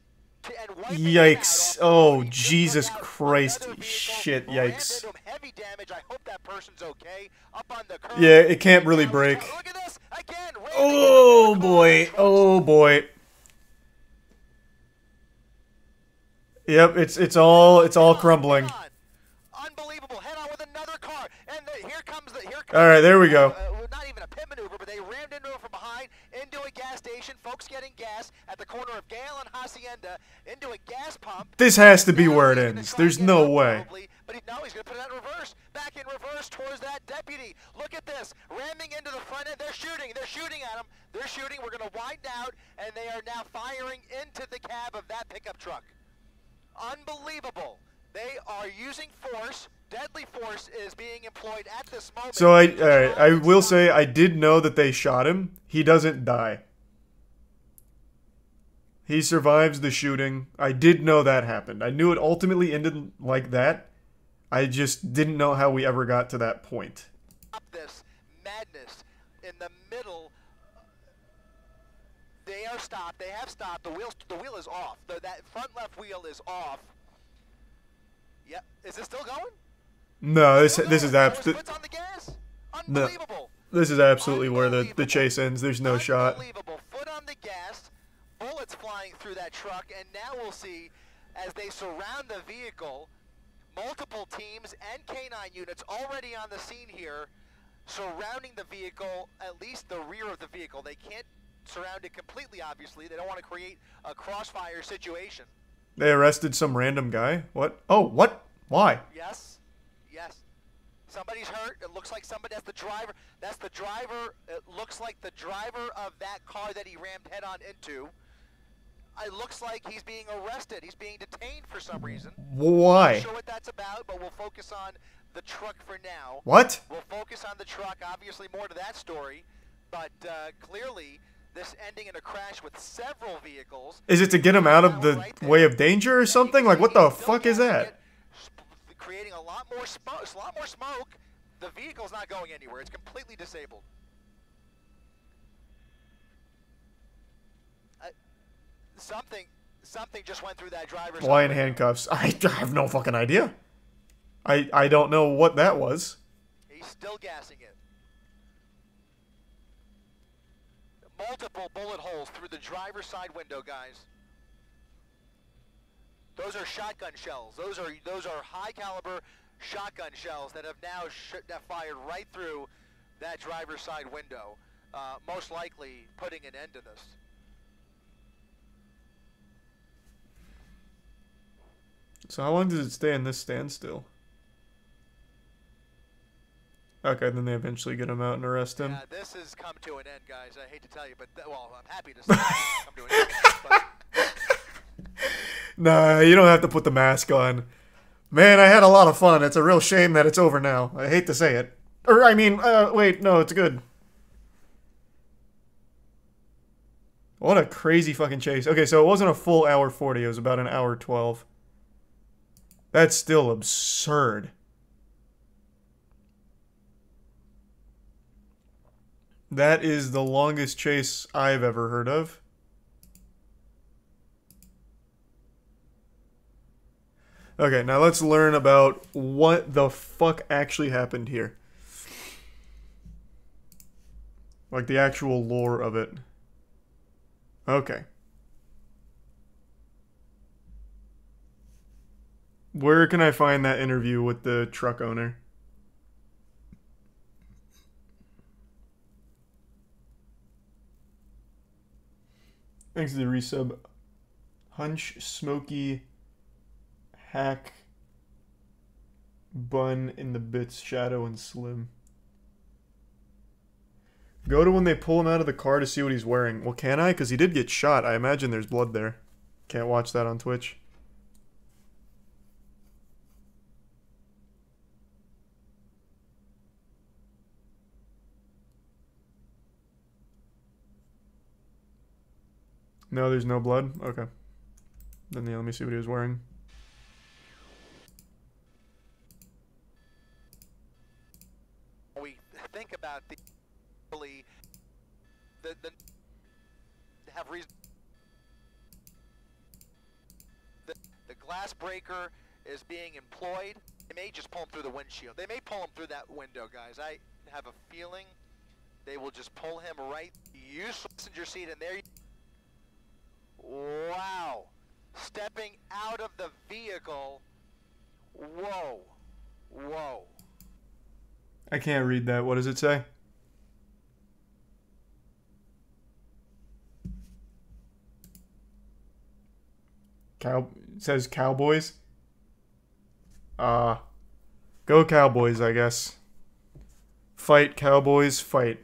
and Yikes. out off the Oh, road. He just Jesus Christ. Shit, yikes. heavy damage. I hope that person's okay. Up on the curb. Yeah, it can't really break. Look at this again. Oh boy. Oh boy. Yep, it's it's all it's all crumbling. Unbelievable. Head and the, here comes the here. Comes All right, there we go. Uh, not even a pit maneuver, but they rammed into him from behind, into a gas station. Folks getting gas at the corner of Gale and Hacienda, into a gas pump. This has to be Now where it ends. There's no way. Probably, but he, no, he's going to put it in reverse. Back in reverse towards that deputy. Look at this. Ramming into the front end. They're shooting. They're shooting at him. They're shooting. We're going to widen out, and they are now firing into the cab of that pickup truck. Unbelievable. They are using force. Deadly force is being employed at this moment. So I to all right, I will say I did know that they shot him. He doesn't die. He survives the shooting. I did know that happened. I knew it ultimately ended like that. I just didn't know how we ever got to that point. this madness in the middle. They are stopped. They have stopped. The wheel, the wheel is off. The, that front left wheel is off. Yep. Is it still going? No, this this is going. absolute. Foot's on the gas. No. This is absolutely where the, the chase ends. There's no shot. Unbelievable. Foot on the gas, bullets flying through that truck, and now we'll see as they surround the vehicle, multiple teams and canine units already on the scene here, surrounding the vehicle, at least the rear of the vehicle. They can't surround it completely, obviously. They don't want to create a crossfire situation. They arrested some random guy. What? Oh, what? Why? Yes, yes. Somebody's hurt. It looks like somebody. That's the driver. That's the driver. It looks like the driver of that car that he rammed head on into. It looks like he's being arrested. He's being detained for some reason. Why? Not sure what that's about, but we'll focus on the truck for now. What? We'll focus on the truck. Obviously, more to that story, but uh, clearly, this ending in a crash with several vehicles. Is it to get him out of the way of danger or something? Like what the fuck is that? Creating a lot more smoke. A lot more smoke. The vehicle's not going anywhere. It's completely disabled. Uh, something, something just went through that driver's. Why in handcuffs? I have no fucking idea. I I don't know what that was. He's still gassing it. Multiple bullet holes through the driver's side window, guys. Those are shotgun shells. Those are those are high caliber shotgun shells that have now sh that fired right through that driver's side window, uh, most likely putting an end to this. So how long does it stay in this standstill? Okay, then they eventually get him out and arrest him. Yeah, this has come to an end, guys. I hate to tell you, but well, I'm happy to say it's come to an end. Nah, you don't have to put the mask on. Man, I had a lot of fun. It's a real shame that it's over now. I hate to say it. Or, I mean, uh, wait, no, it's good. What a crazy fucking chase. Okay, so it wasn't a full hour 40, it was about an hour 12. That's still absurd. That is the longest chase I've ever heard of. Okay, now let's learn about what the fuck actually happened here. Like the actual lore of it. Okay. Where can I find that interview with the truck owner? Thanks to the resub. Hunch Smoky Hack Bun in the bits, Shadow and Slim. Go to when they pull him out of the car to see what he's wearing. Well, can I? Because he did get shot. I imagine there's blood there. Can't watch that on Twitch. No, there's no blood? Okay. Then yeah, let me see what he was wearing. we think about the the, the have reason The glass breaker is being employed. They may just pull him through the windshield. They may pull him through that window, guys. I have a feeling they will just pull him right. Use passenger seat, and there. You, wow, stepping out of the vehicle. Whoa, whoa. I can't read that. What does it say? Cow says Cowboys. Uh go Cowboys, I guess. Fight Cowboys, fight.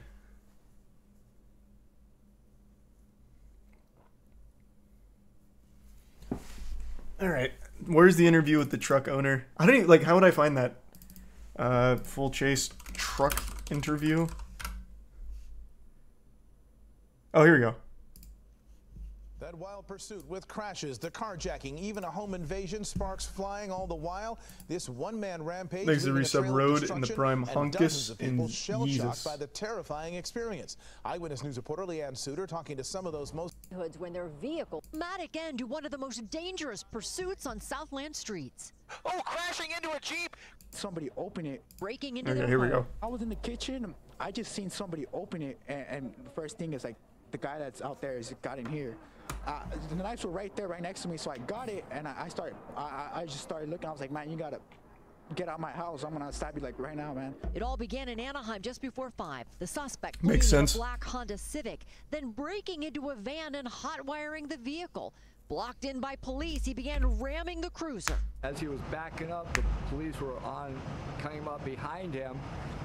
All right. Where's the interview with the truck owner? I don't even, like how would I find that? Uh full chase truck interview. Oh, here we go. That wild pursuit with crashes, the carjacking, even a home invasion, sparks flying all the while. This one-man rampage Thanks to leaving a Resub Road and the destruction Prime and dozens Hunkus of people in shell-shocked Jesus. by the terrifying experience. Eyewitness News reporter Leanne Suter talking to some of those most hoods when their vehicle dramatic end to one of the most dangerous pursuits on Southland streets. Oh, crashing into a Jeep! Somebody open it. Breaking into Okay, their here we home. go. I was in the kitchen. I just seen somebody open it, and, and the first thing is like the guy that's out there is got in here. Uh, the knives were right there, right next to me, so I got it, and I, I started. I, I- I just started looking. I was like, man, you gotta get out of my house. I'm gonna stab you like right now, man. It all began in Anaheim just before 5. The suspect Makes sense. a black Honda Civic, then breaking into a van and hot wiring the vehicle. Blocked in by police, he began ramming the cruiser. As he was backing up, the police were on, came up behind him,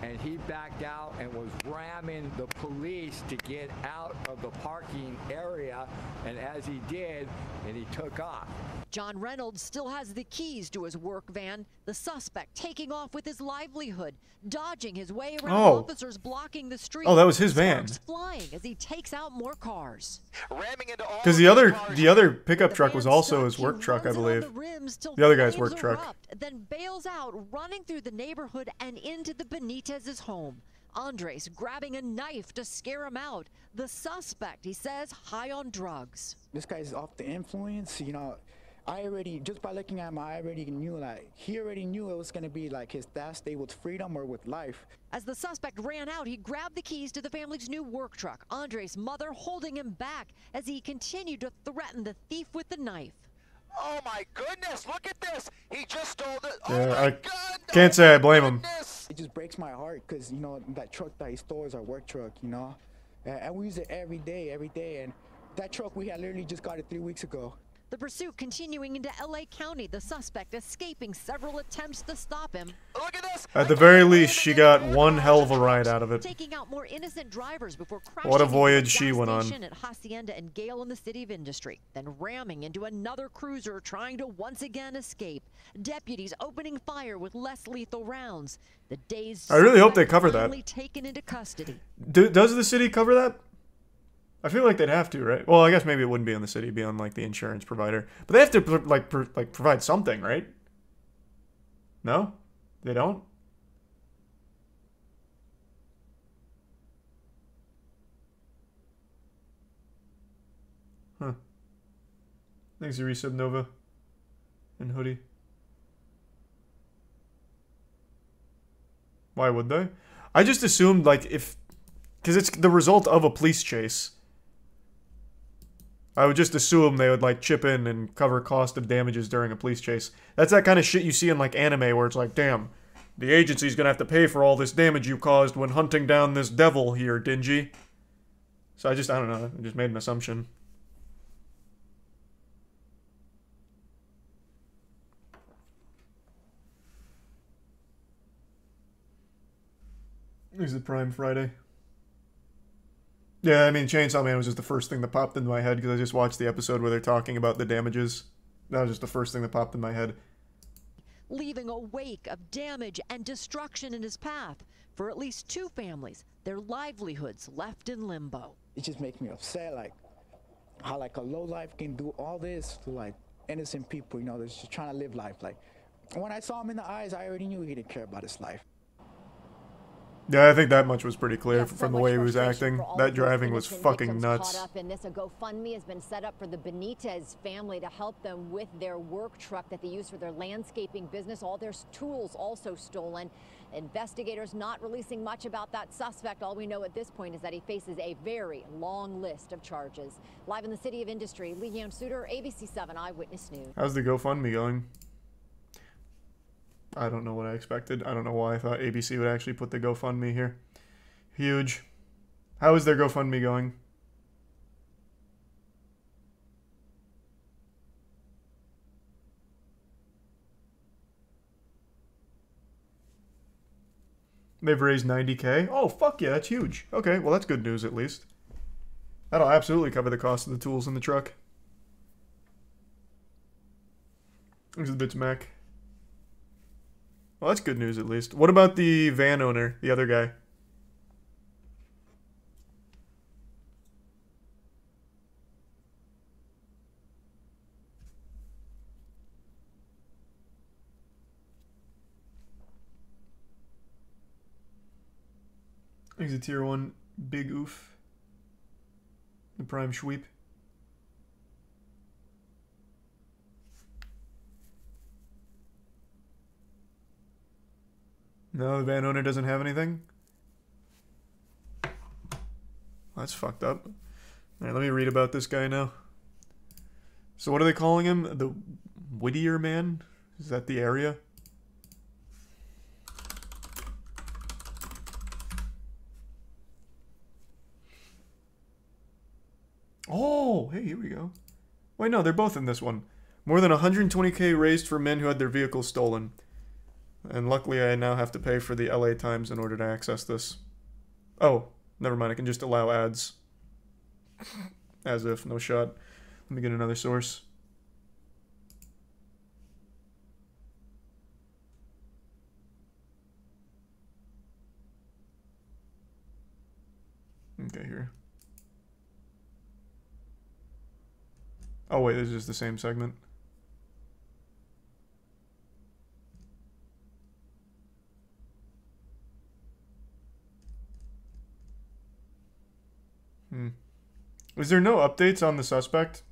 and he backed out and was ramming the police to get out of the parking area. And as he did, and he took off. John Reynolds still has the keys to his work van. The suspect taking off with his livelihood, dodging his way around Oh. officers blocking the street. Oh, that was his van. Flying as he takes out more cars. Ramming into all Because of the other the other pickup truck was also his work truck, I runs it on believe. The, rims till The other guy's work truck. then bails out, running through the neighborhood and into the Benitez's home. Andres grabbing a knife to scare him out. The suspect, he says, high on drugs. This guy's off the influence. You know, I already just by looking at him, I already knew like he already knew it was gonna be like his last day with freedom or with life. As the suspect ran out, he grabbed the keys to the family's new work truck. Andres' mother holding him back as he continued to threaten the thief with the knife. Oh my goodness, look at this! He just stole the. Oh, yeah, oh my I God! Oh, can't oh say I my blame him. It just breaks my heart because you know that truck that he stole is our work truck. You know, and, and we use it every day, every day. And that truck we had literally just got it three weeks ago. The pursuit continuing into LA County, the suspect escaping several attempts to stop him, Look at this! At the very least, she got one hell of a ride out of it. taking out more innocent drivers before crashing What a into voyage a she gas went on. station at Hacienda and Gale in the city of Industry, then ramming into another cruiser trying to once again escape. Deputies opening fire with less lethal rounds. The dazed I really hope they cover that. finally taken into custody. Do, does the city cover that? I feel like they'd have to, right? Well, I guess maybe it wouldn't be on the city, it'd be on like the insurance provider. But they have to like like provide something, right? No, they don't. Huh. Thanks, Resub Nova and Hoodie. Why would they? I just assumed like if because it's the result of a police chase. I would just assume they would like chip in and cover cost of damages during a police chase. That's that kind of shit you see in like anime where it's like, damn, the agency's gonna have to pay for all this damage you caused when hunting down this devil here, Dingy. So I just I don't know, I just made an assumption. Is it Prime Friday? Yeah, I mean, Chainsaw Man was just the first thing that popped into my head because I just watched the episode where they're talking about the damages. That was just the first thing that popped in my head. leaving a wake of damage and destruction in his path for at least two families, their livelihoods left in limbo. It just makes me upset, like how like a low life can do all this to like innocent people. You know, that's just trying to live life. Like when I saw him in the eyes, I already knew he didn't care about his life. Yeah, I think that much was pretty clear Yeah, f- so from the way he was acting. That driving was fucking nuts. Caught up in this, a GoFundMe has been set up for the Benitez family to help them with their work truck that they use for their landscaping business. All their tools also stolen. Investigators not releasing much about that suspect. All we know at this point is that he faces a very long list of charges. Live in the City of Industry, Leanne Suter, ABC 7 Eyewitness News. How's the GoFundMe going? I don't know what I expected. I don't know why I thought ABC would actually put the GoFundMe here. Huge. How is their GoFundMe going? They've raised 90k. Oh, fuck yeah, that's huge. Okay, well, that's good news at least. That'll absolutely cover the cost of the tools in the truck. There's the bits Mac. Well, that's good news at least. What about the van owner, the other guy? A tier one big oof. The prime sweep. No, the van owner doesn't have anything. That's fucked up. Alright, let me read about this guy now. So what are they calling him? The Whittier man? Is that the area? Oh, hey, here we go. Wait, no, they're both in this one. More than 120k raised for men who had their vehicles stolen. And luckily, I now have to pay for the LA Times in order to access this. Oh, never mind. I can just allow ads. As if, no shot. Let me get another source. Okay, here. Oh, wait, this is the same segment. Is there no updates on the suspect?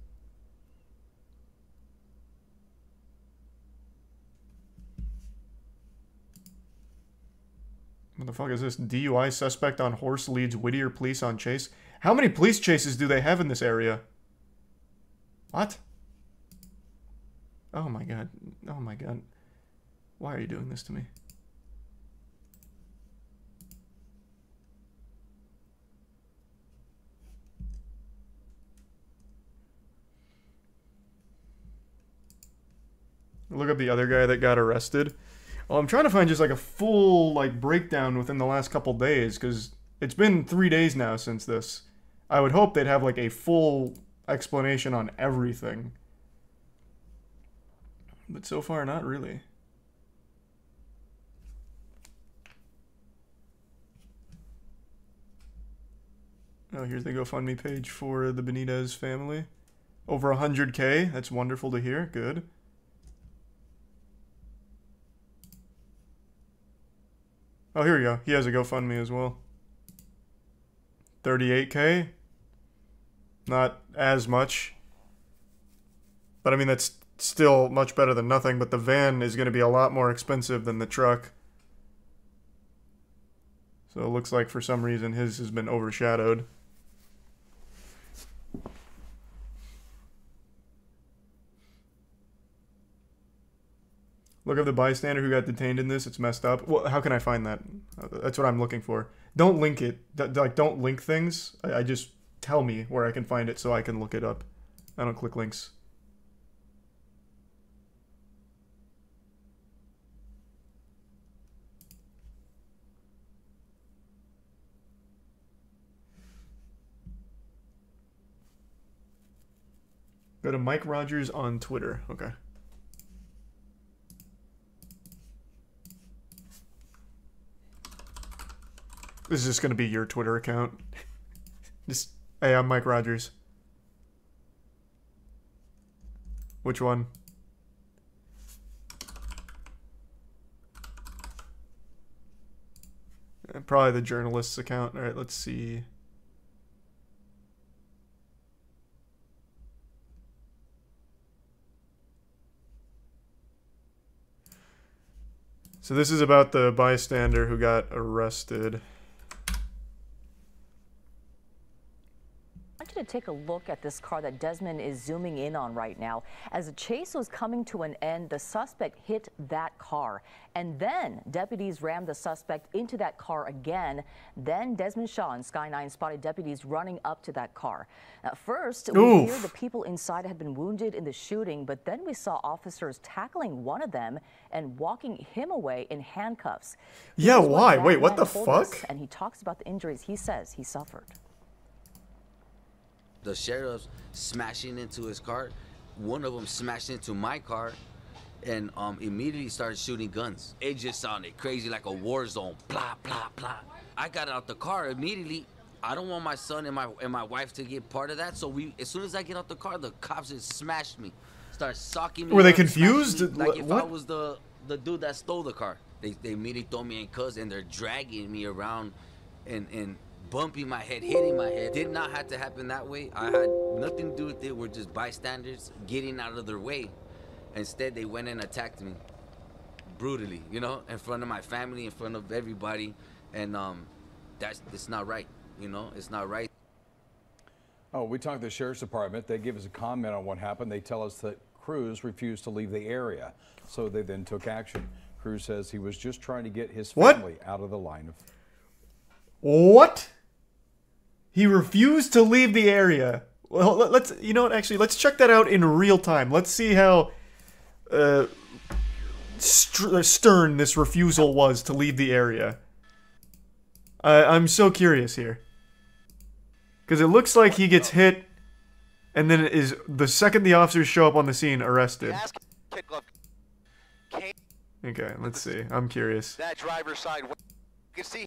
What the fuck is this? DUI suspect on horse leads Whittier police on chase. How many police chases do they have in this area? What? Oh my god. Oh my god. Why are you doing this to me? Look up the other guy that got arrested. Well, I'm trying to find just like a full like breakdown within the last couple days because it's been three days now since this. I would hope they'd have like a full explanation on everything. But so far, not really. Oh, here's the GoFundMe page for the Benitez family. Over 100k. That's wonderful to hear. Good. Oh, here we go. He has a GoFundMe as well. 38k. Not as much. But I mean, that's still much better than nothing. But the van is going to be a lot more expensive than the truck. So it looks like for some reason his has been overshadowed. Look up the bystander who got detained in this. It's messed up. Well, how can I find that? Uh, That's what I'm looking for. Don't link it. D- like, don't link things. I, I just tell me where I can find it so I can look it up. I don't click links. Go to Mike Rogers on Twitter. Okay. This is just gonna be your Twitter account. just hey, I'm Mike Rogers. Which one? Uh, probably the journalist's account. All right, let's see. So this is about the bystander who got arrested. I want you to take a look at this car that Desmond is zooming in on right now. As the chase was coming to an end, the suspect hit that car. And then deputies rammed the suspect into that car again. Then Desmond Shaw and Sky 9 spotted deputies running up to that car. At first, we Oof. feared the people inside had been wounded in the shooting, but then we saw officers tackling one of them and walking him away in handcuffs. Yeah, why? Wait, what the told us, fuck? And he talks about the injuries he says he suffered. The sheriff's smashing into his car. One of them smashed into my car and um, immediately started shooting guns. It just sounded crazy like a war zone. Blah, blah, blah. I got out the car immediately. I don't want my son and my and my wife to get part of that. So we, as soon as I get out the car, the cops just smashed me, start socking me. Were they confused? Like if what? I was the the dude that stole the car. They, they immediately throw me in cuffs and they're dragging me around and and bumping my head, hitting my head. Did not have to happen that way. I had nothing to do with it. We're just bystanders getting out of their way. Instead, they went and attacked me brutally, you know, in front of my family, in front of everybody, and um, that's it's not right. You know, it's not right. Oh, we talked to the sheriff's department. They give us a comment on what happened. They tell us that Cruz refused to leave the area, so they then took action. Cruz says he was just trying to get his What? family out of the line of. What? He refused to leave the area. Well, let- let's you know what? Actually, let's check that out in real time. Let's see how uh, str- stern this refusal was to leave the area. I I'm so curious here because it looks like he gets hit, and then is the second the officers show up on the scene arrested. Ask Kid Glove came Okay, let's see. I'm curious. that driver's side. You can see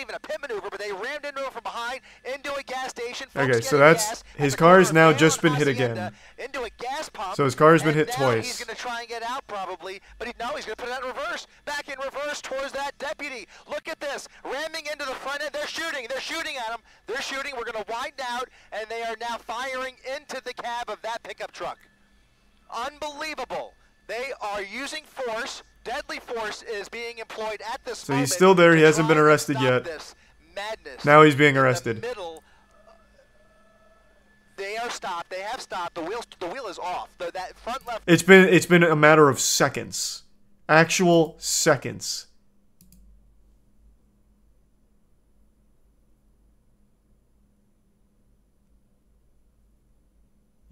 even a pit maneuver, but they rammed into him from behind into a gas station. Okay, so that's- gas his car has now just been hit again. Into a gas pump. So his car's been and hit twice. He's going to try and get out probably, but he, no, he's going to put it in reverse. Back in reverse towards that deputy. Look at this, ramming into the front end. They're shooting. They're shooting at him. They're shooting. We're going to widen out, and they are now firing into the cab of that pickup truck. Unbelievable. They are using force. Deadly force is being employed at this So he's still there, he hasn't been arrested yet. Now he's being in the arrested. middle. They are stopped. They have stopped. The wheel. The wheel is off. The, that front left. It's been it's been a matter of seconds. Actual seconds.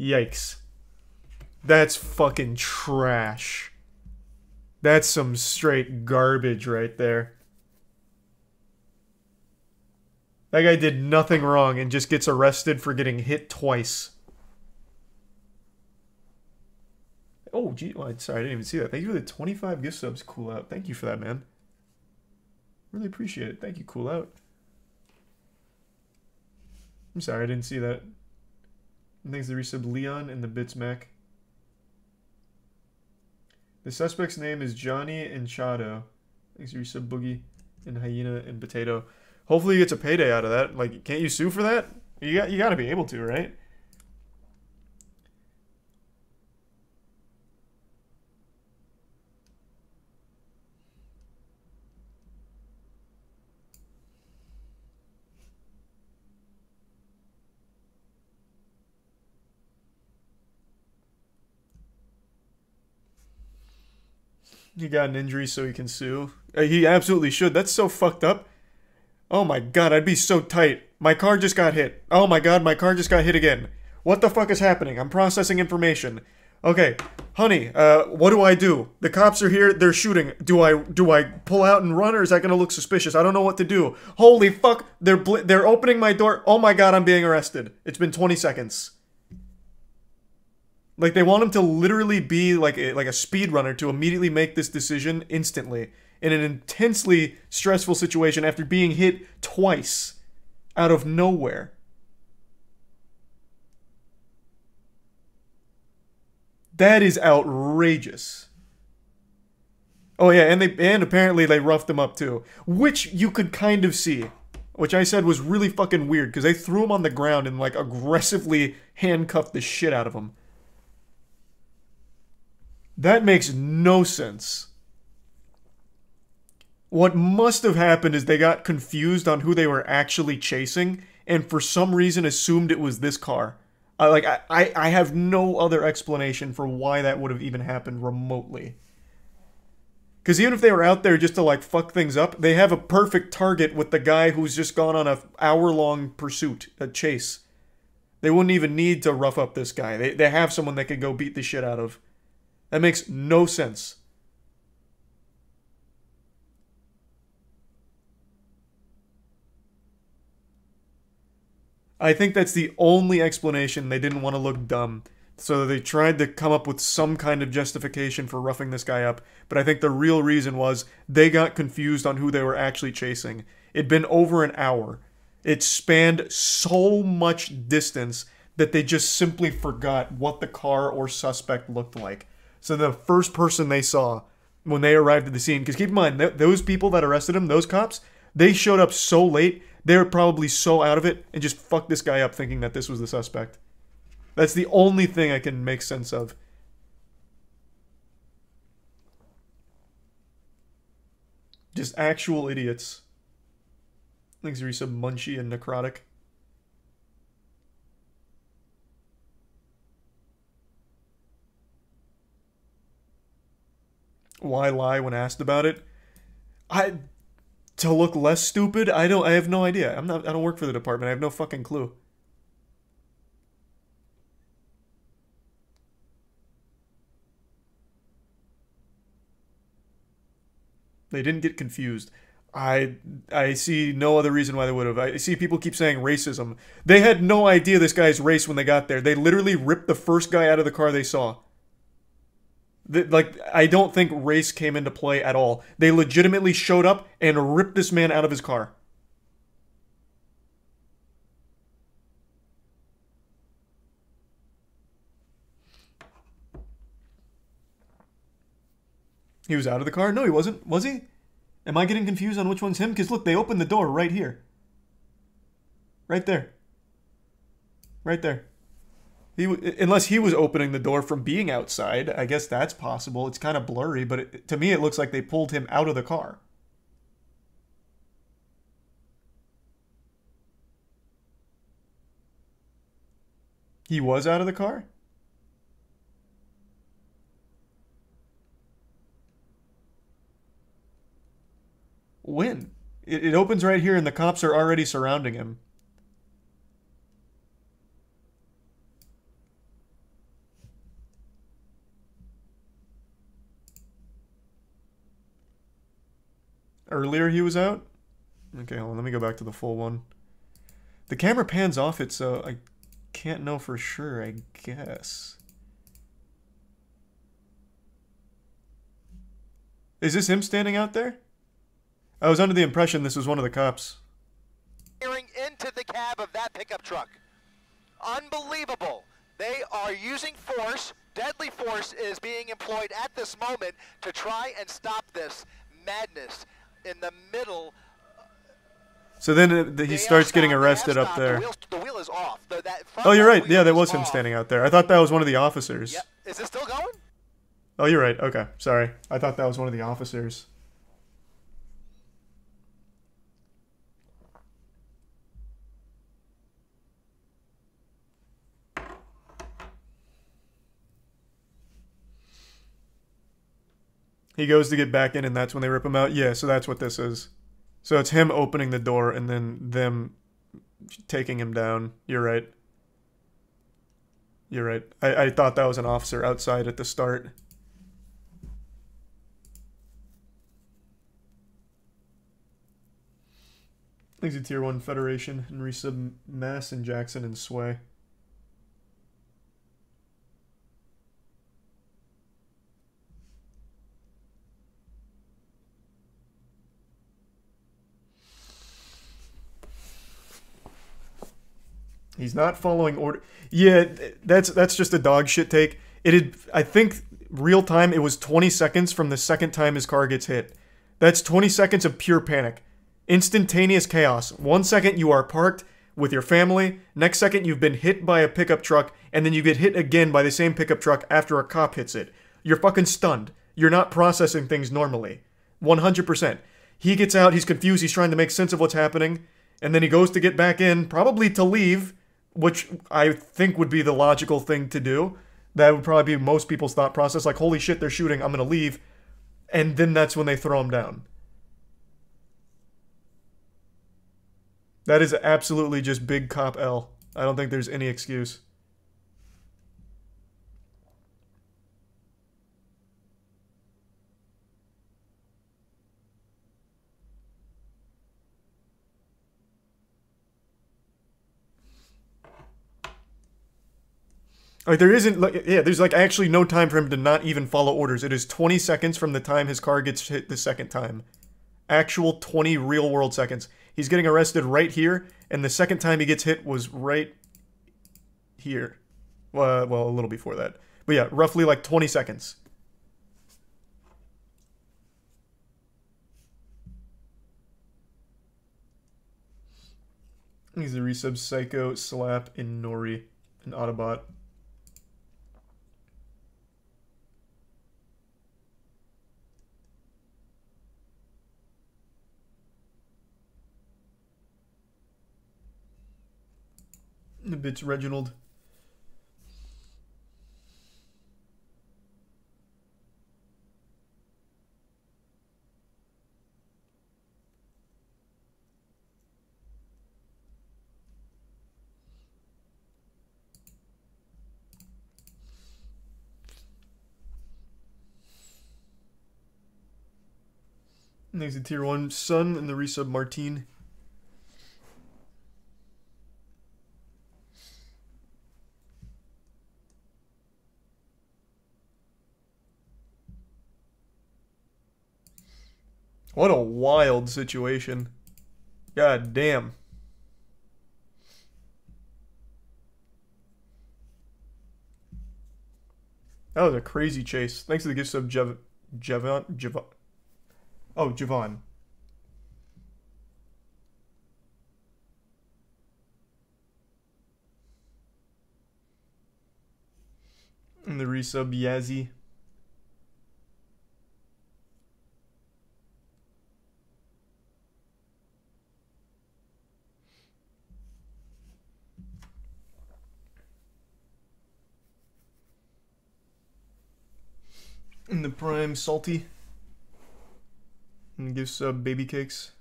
Yikes. That's fucking trash. That's some straight garbage right there. That guy did nothing wrong and just gets arrested for getting hit twice. Oh, gee, oh, sorry, I didn't even see that. Thank you for the 25 gift subs, Cool Out. Thank you for that, man. Really appreciate it. Thank you, Cool Out. I'm sorry, I didn't see that. Thanks to the resub Leon and the Bits Mac. The suspect's name is Johnny Enchado. Thanks resub Boogie and Hyena and Potato. Hopefully he gets a payday out of that. Like, can't you sue for that? You got you got to be able to, right? He got an injury so he can sue. Uh, he absolutely should. That's so fucked up. Oh my god, I'd be so tight. My car just got hit. Oh my god, my car just got hit again. What the fuck is happening? I'm processing information. Okay, honey, uh, what do I do? The cops are here. They're shooting. Do I do I pull out and run, or is that gonna look suspicious? I don't know what to do. Holy fuck! They're bl- they're opening my door. Oh my god, I'm being arrested. It's been 20 seconds. Like they want him to literally be like a, like a speed runner to immediately make this decision instantly in an intensely stressful situation after being hit twice out of nowhere. That is outrageous. Oh yeah, and they and apparently they roughed him up too, which you could kind of see, which I said was really fucking weird because they threw him on the ground and like aggressively handcuffed the shit out of him. That makes no sense. What must have happened is they got confused on who they were actually chasing, and for some reason assumed it was this car. I like I, I, have no other explanation for why that would have even happened remotely. Because even if they were out there just to like fuck things up, they have a perfect target with the guy who's just gone on a hour long pursuit, a chase. They wouldn't even need to rough up this guy. They, they have someone they could go beat the shit out of. That makes no sense. I think that's the only explanation they didn't want to look dumb. So they tried to come up with some kind of justification for roughing this guy up, but I think the real reason was they got confused on who they were actually chasing. It'd been over an hour. It spanned so much distance that they just simply forgot what the car or suspect looked like. So the first person they saw when they arrived at the scene, because keep in mind, th- those people that arrested him, those cops, they showed up so late, they were probably so out of it and just fucked this guy up thinking that this was the suspect. That's the only thing I can make sense of. Just actual idiots. Things Thanks, Risa Munchie and Necrotic. Why lie when asked about it? I to look less stupid. I don't. I have no idea. I'm not. I don't work for the department. I have no fucking clue. They didn't get confused. I I see no other reason why they would have. I see people keep saying racism. They had no idea this guy's race when they got there. They literally ripped the first guy out of the car they saw. Like I don't think race came into play at all. They legitimately showed up and ripped this man out of his car. He was out of the car? No, he wasn't. Was he? Am I getting confused on which one's him? Because look, they opened the door right here. Right there. Right there. He, unless he was opening the door from being outside, I guess that's possible. It's kind of blurry, but it, to me it looks like they pulled him out of the car. He was out of the car? When? It, it opens right here and the cops are already surrounding him. Earlier he was out? Okay, hold on, let me go back to the full one. The camera pans off it, so I can't know for sure, I guess. Is this him standing out there? I was under the impression this was one of the cops. Into the cab of that pickup truck. Unbelievable. They are using force. Deadly force is being employed at this moment to try and stop this madness in the middle. So then uh, he starts getting arrested up there. The wheel, the wheel is off. The, oh, you're right. Yeah, that was him off. standing out there. I thought that was one of the officers. Yep. Is it still going? Oh, you're right. Okay, sorry. I thought that was one of the officers. He goes to get back in, and that's when they rip him out. Yeah, so that's what this is. So it's him opening the door and then them taking him down. You're right. You're right. I, I thought that was an officer outside at the start. To Tier 1 Federation and resub Mass and Jackson and Sway. He's not following order. Yeah, that's that's just a dog shit take. It had, I think real time, it was 20 seconds from the second time his car gets hit. That's 20 seconds of pure panic. Instantaneous chaos. One second you are parked with your family, next second you've been hit by a pickup truck, and then you get hit again by the same pickup truck after a cop hits it. You're fucking stunned. You're not processing things normally. 100%. He gets out, he's confused, he's trying to make sense of what's happening, and then he goes to get back in, probably to leave, which I think would be the logical thing to do. That would probably be most people's thought process like, holy shit, they're shooting, I'm gonna leave. And then that's when they throw him down. That is absolutely just big cop L. I don't think there's any excuse. Like there isn't like yeah, there's like actually no time for him to not even follow orders. It is 20 seconds from the time his car gets hit the second time. Actual 20 real world seconds. He's getting arrested right here, and the second time he gets hit was right here. Well, uh, well, a little before that. But yeah, roughly like 20 seconds. He's the resub Psycho, Slap, and Nori, and Autobot. The bitch Reginald. Next, the tier one Sun and the resub Martine. What a wild situation. God damn. That was a crazy chase. Thanks to the gifts of Jev Javon Javon. Oh, Javon. And the resub Yazzie. And the prime salty. And gives uh, baby cakes.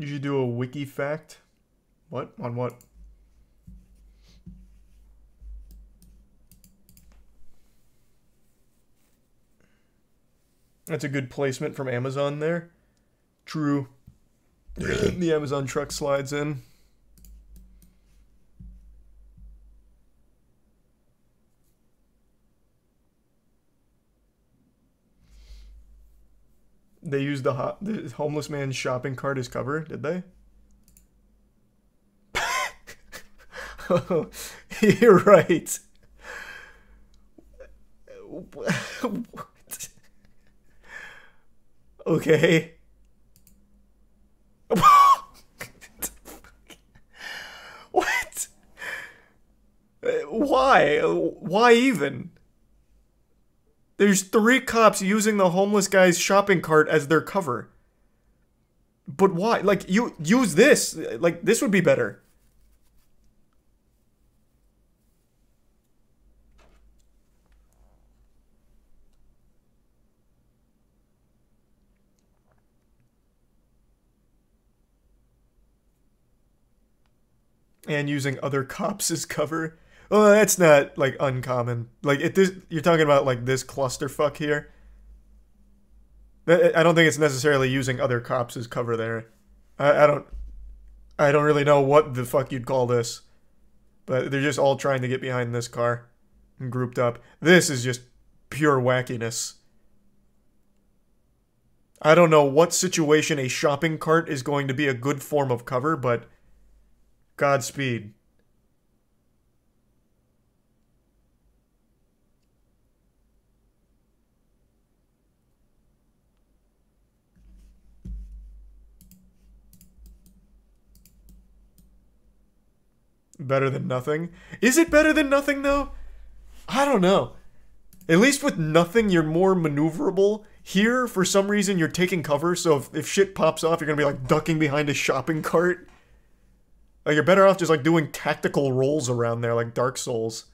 You should do a wiki fact. What? On what? That's a good placement from Amazon there. True. the Amazon truck slides in. They used the, ho- the homeless man's shopping cart as cover, did they? You're right. what? okay. what? Why? Why even? There's three cops using the homeless guy's shopping cart as their cover. But why? Like, you use this. Like, this would be better. And using other cops as cover. Well, that's not like uncommon. Like if this, you're talking about like this clusterfuck here. I I don't think it's necessarily using other cops as cover there. I, I don't. I don't really know what the fuck you'd call this, but they're just all trying to get behind this car, and grouped up. This is just pure wackiness. I don't know what situation a shopping cart is going to be a good form of cover, but Godspeed. Better than nothing? Is it better than nothing though? I don't know. At least with nothing, you're more maneuverable. Here, for some reason, you're taking cover, so if, if shit pops off, you're gonna be like ducking behind a shopping cart. Like, you're better off just like doing tactical rolls around there, like Dark Souls.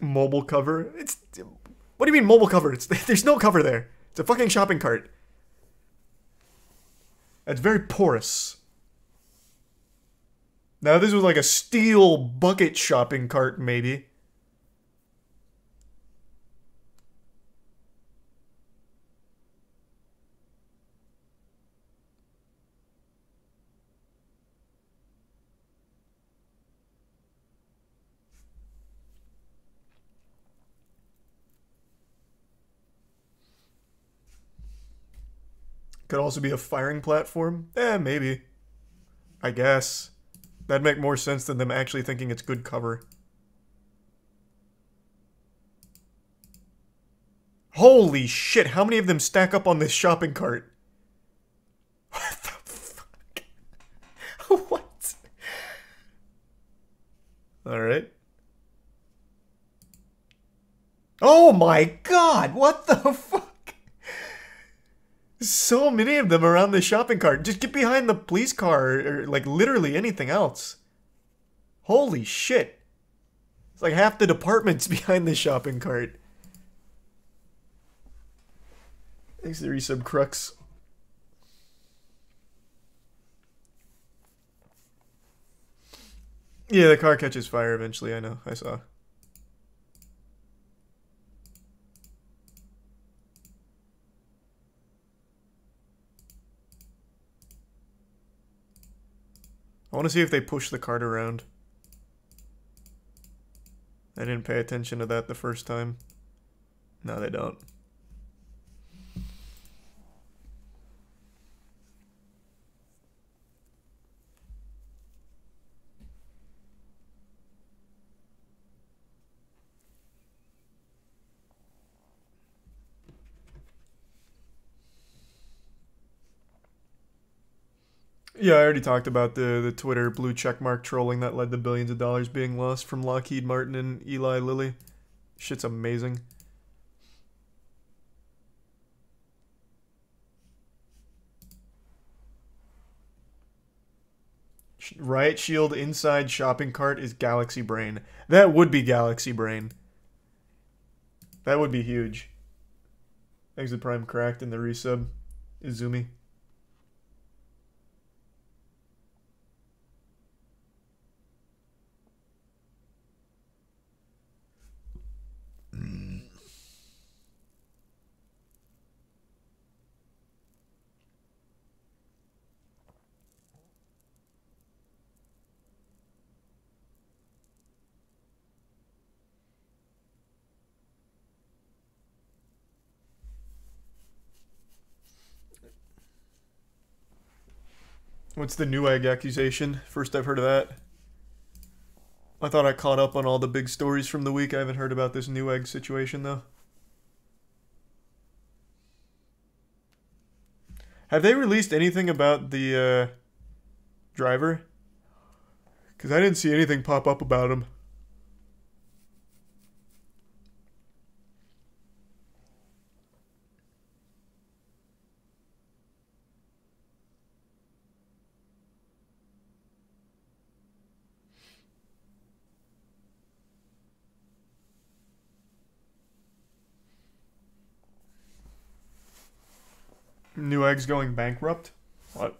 Mobile cover? It's. What do you mean mobile cover? It's, there's no cover there. It's a fucking shopping cart. It's very porous. Now, this was like a steel bucket shopping cart, maybe. Could also be a firing platform? Eh, maybe. I guess. That'd make more sense than them actually thinking it's good cover. Holy shit, how many of them stack up on this shopping cart? What the fuck? what? Alright. Oh my god, what the fuck? So many of them around the shopping cart. Just get behind the police car or like literally anything else. Holy shit. It's like half the department's behind the shopping cart. Thanks to resub crux. Yeah, the car catches fire eventually, I know. I saw. I want to see if they push the cart around. I didn't pay attention to that the first time. No, they don't. Yeah, I already talked about the the Twitter blue checkmark trolling that led to billions of dollars being lost from Lockheed Martin and Eli Lilly. Shit's amazing. Riot Shield inside shopping cart is Galaxy Brain. That would be Galaxy Brain. That would be huge. Exit Prime cracked in the resub. Izumi. What's the Newegg accusation? First I've heard of that. I thought I caught up on all the big stories from the week. I haven't heard about this Newegg situation though. Have they released anything about the uh, driver? Because I didn't see anything pop up about him. Newegg's going bankrupt? What?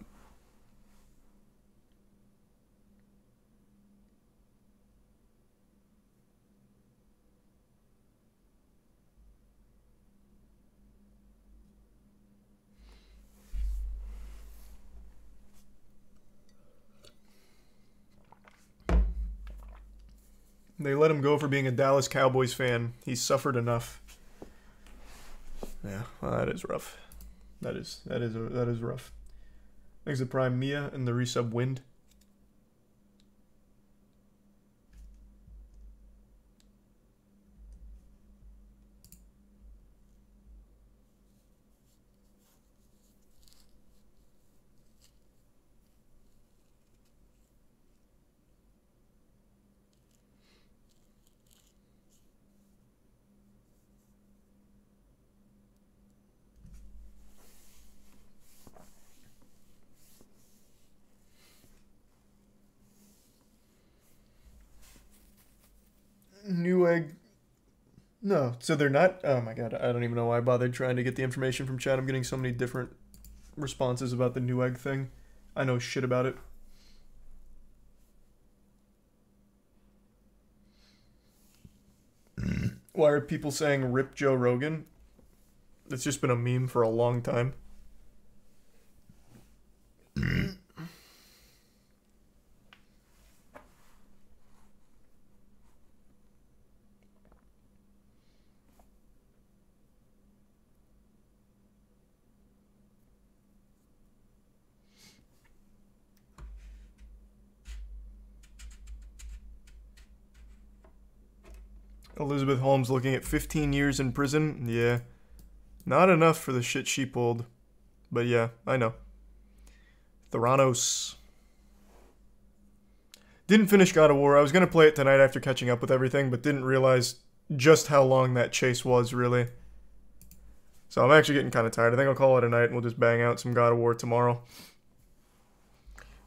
They let him go for being a Dallas Cowboys fan. He suffered enough. Yeah, well, that is rough. That is that is that is rough. To Prime Mia and the resub Wind. Newegg. No, so they're not. Oh my god, I don't even know why I bothered trying to get the information from chat. I'm getting so many different responses about the Newegg thing. I know shit about it. Mm. Why are people saying rip Joe Rogan? It's just been a meme for a long time. Elizabeth Holmes looking at 15 years in prison. Yeah. Not enough for the shit she pulled. But yeah, I know. Theranos. Didn't finish God of War. I was going to play it tonight after catching up with everything, but didn't realize just how long that chase was, really. So I'm actually getting kind of tired. I think I'll call it a night and we'll just bang out some God of War tomorrow.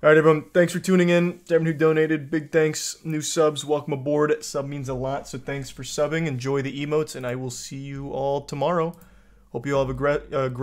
All right, everyone. Thanks for tuning in. To everyone who donated, big thanks. New subs, welcome aboard. Sub means a lot, so thanks for subbing. Enjoy the emotes, and I will see you all tomorrow. Hope you all have a great, great.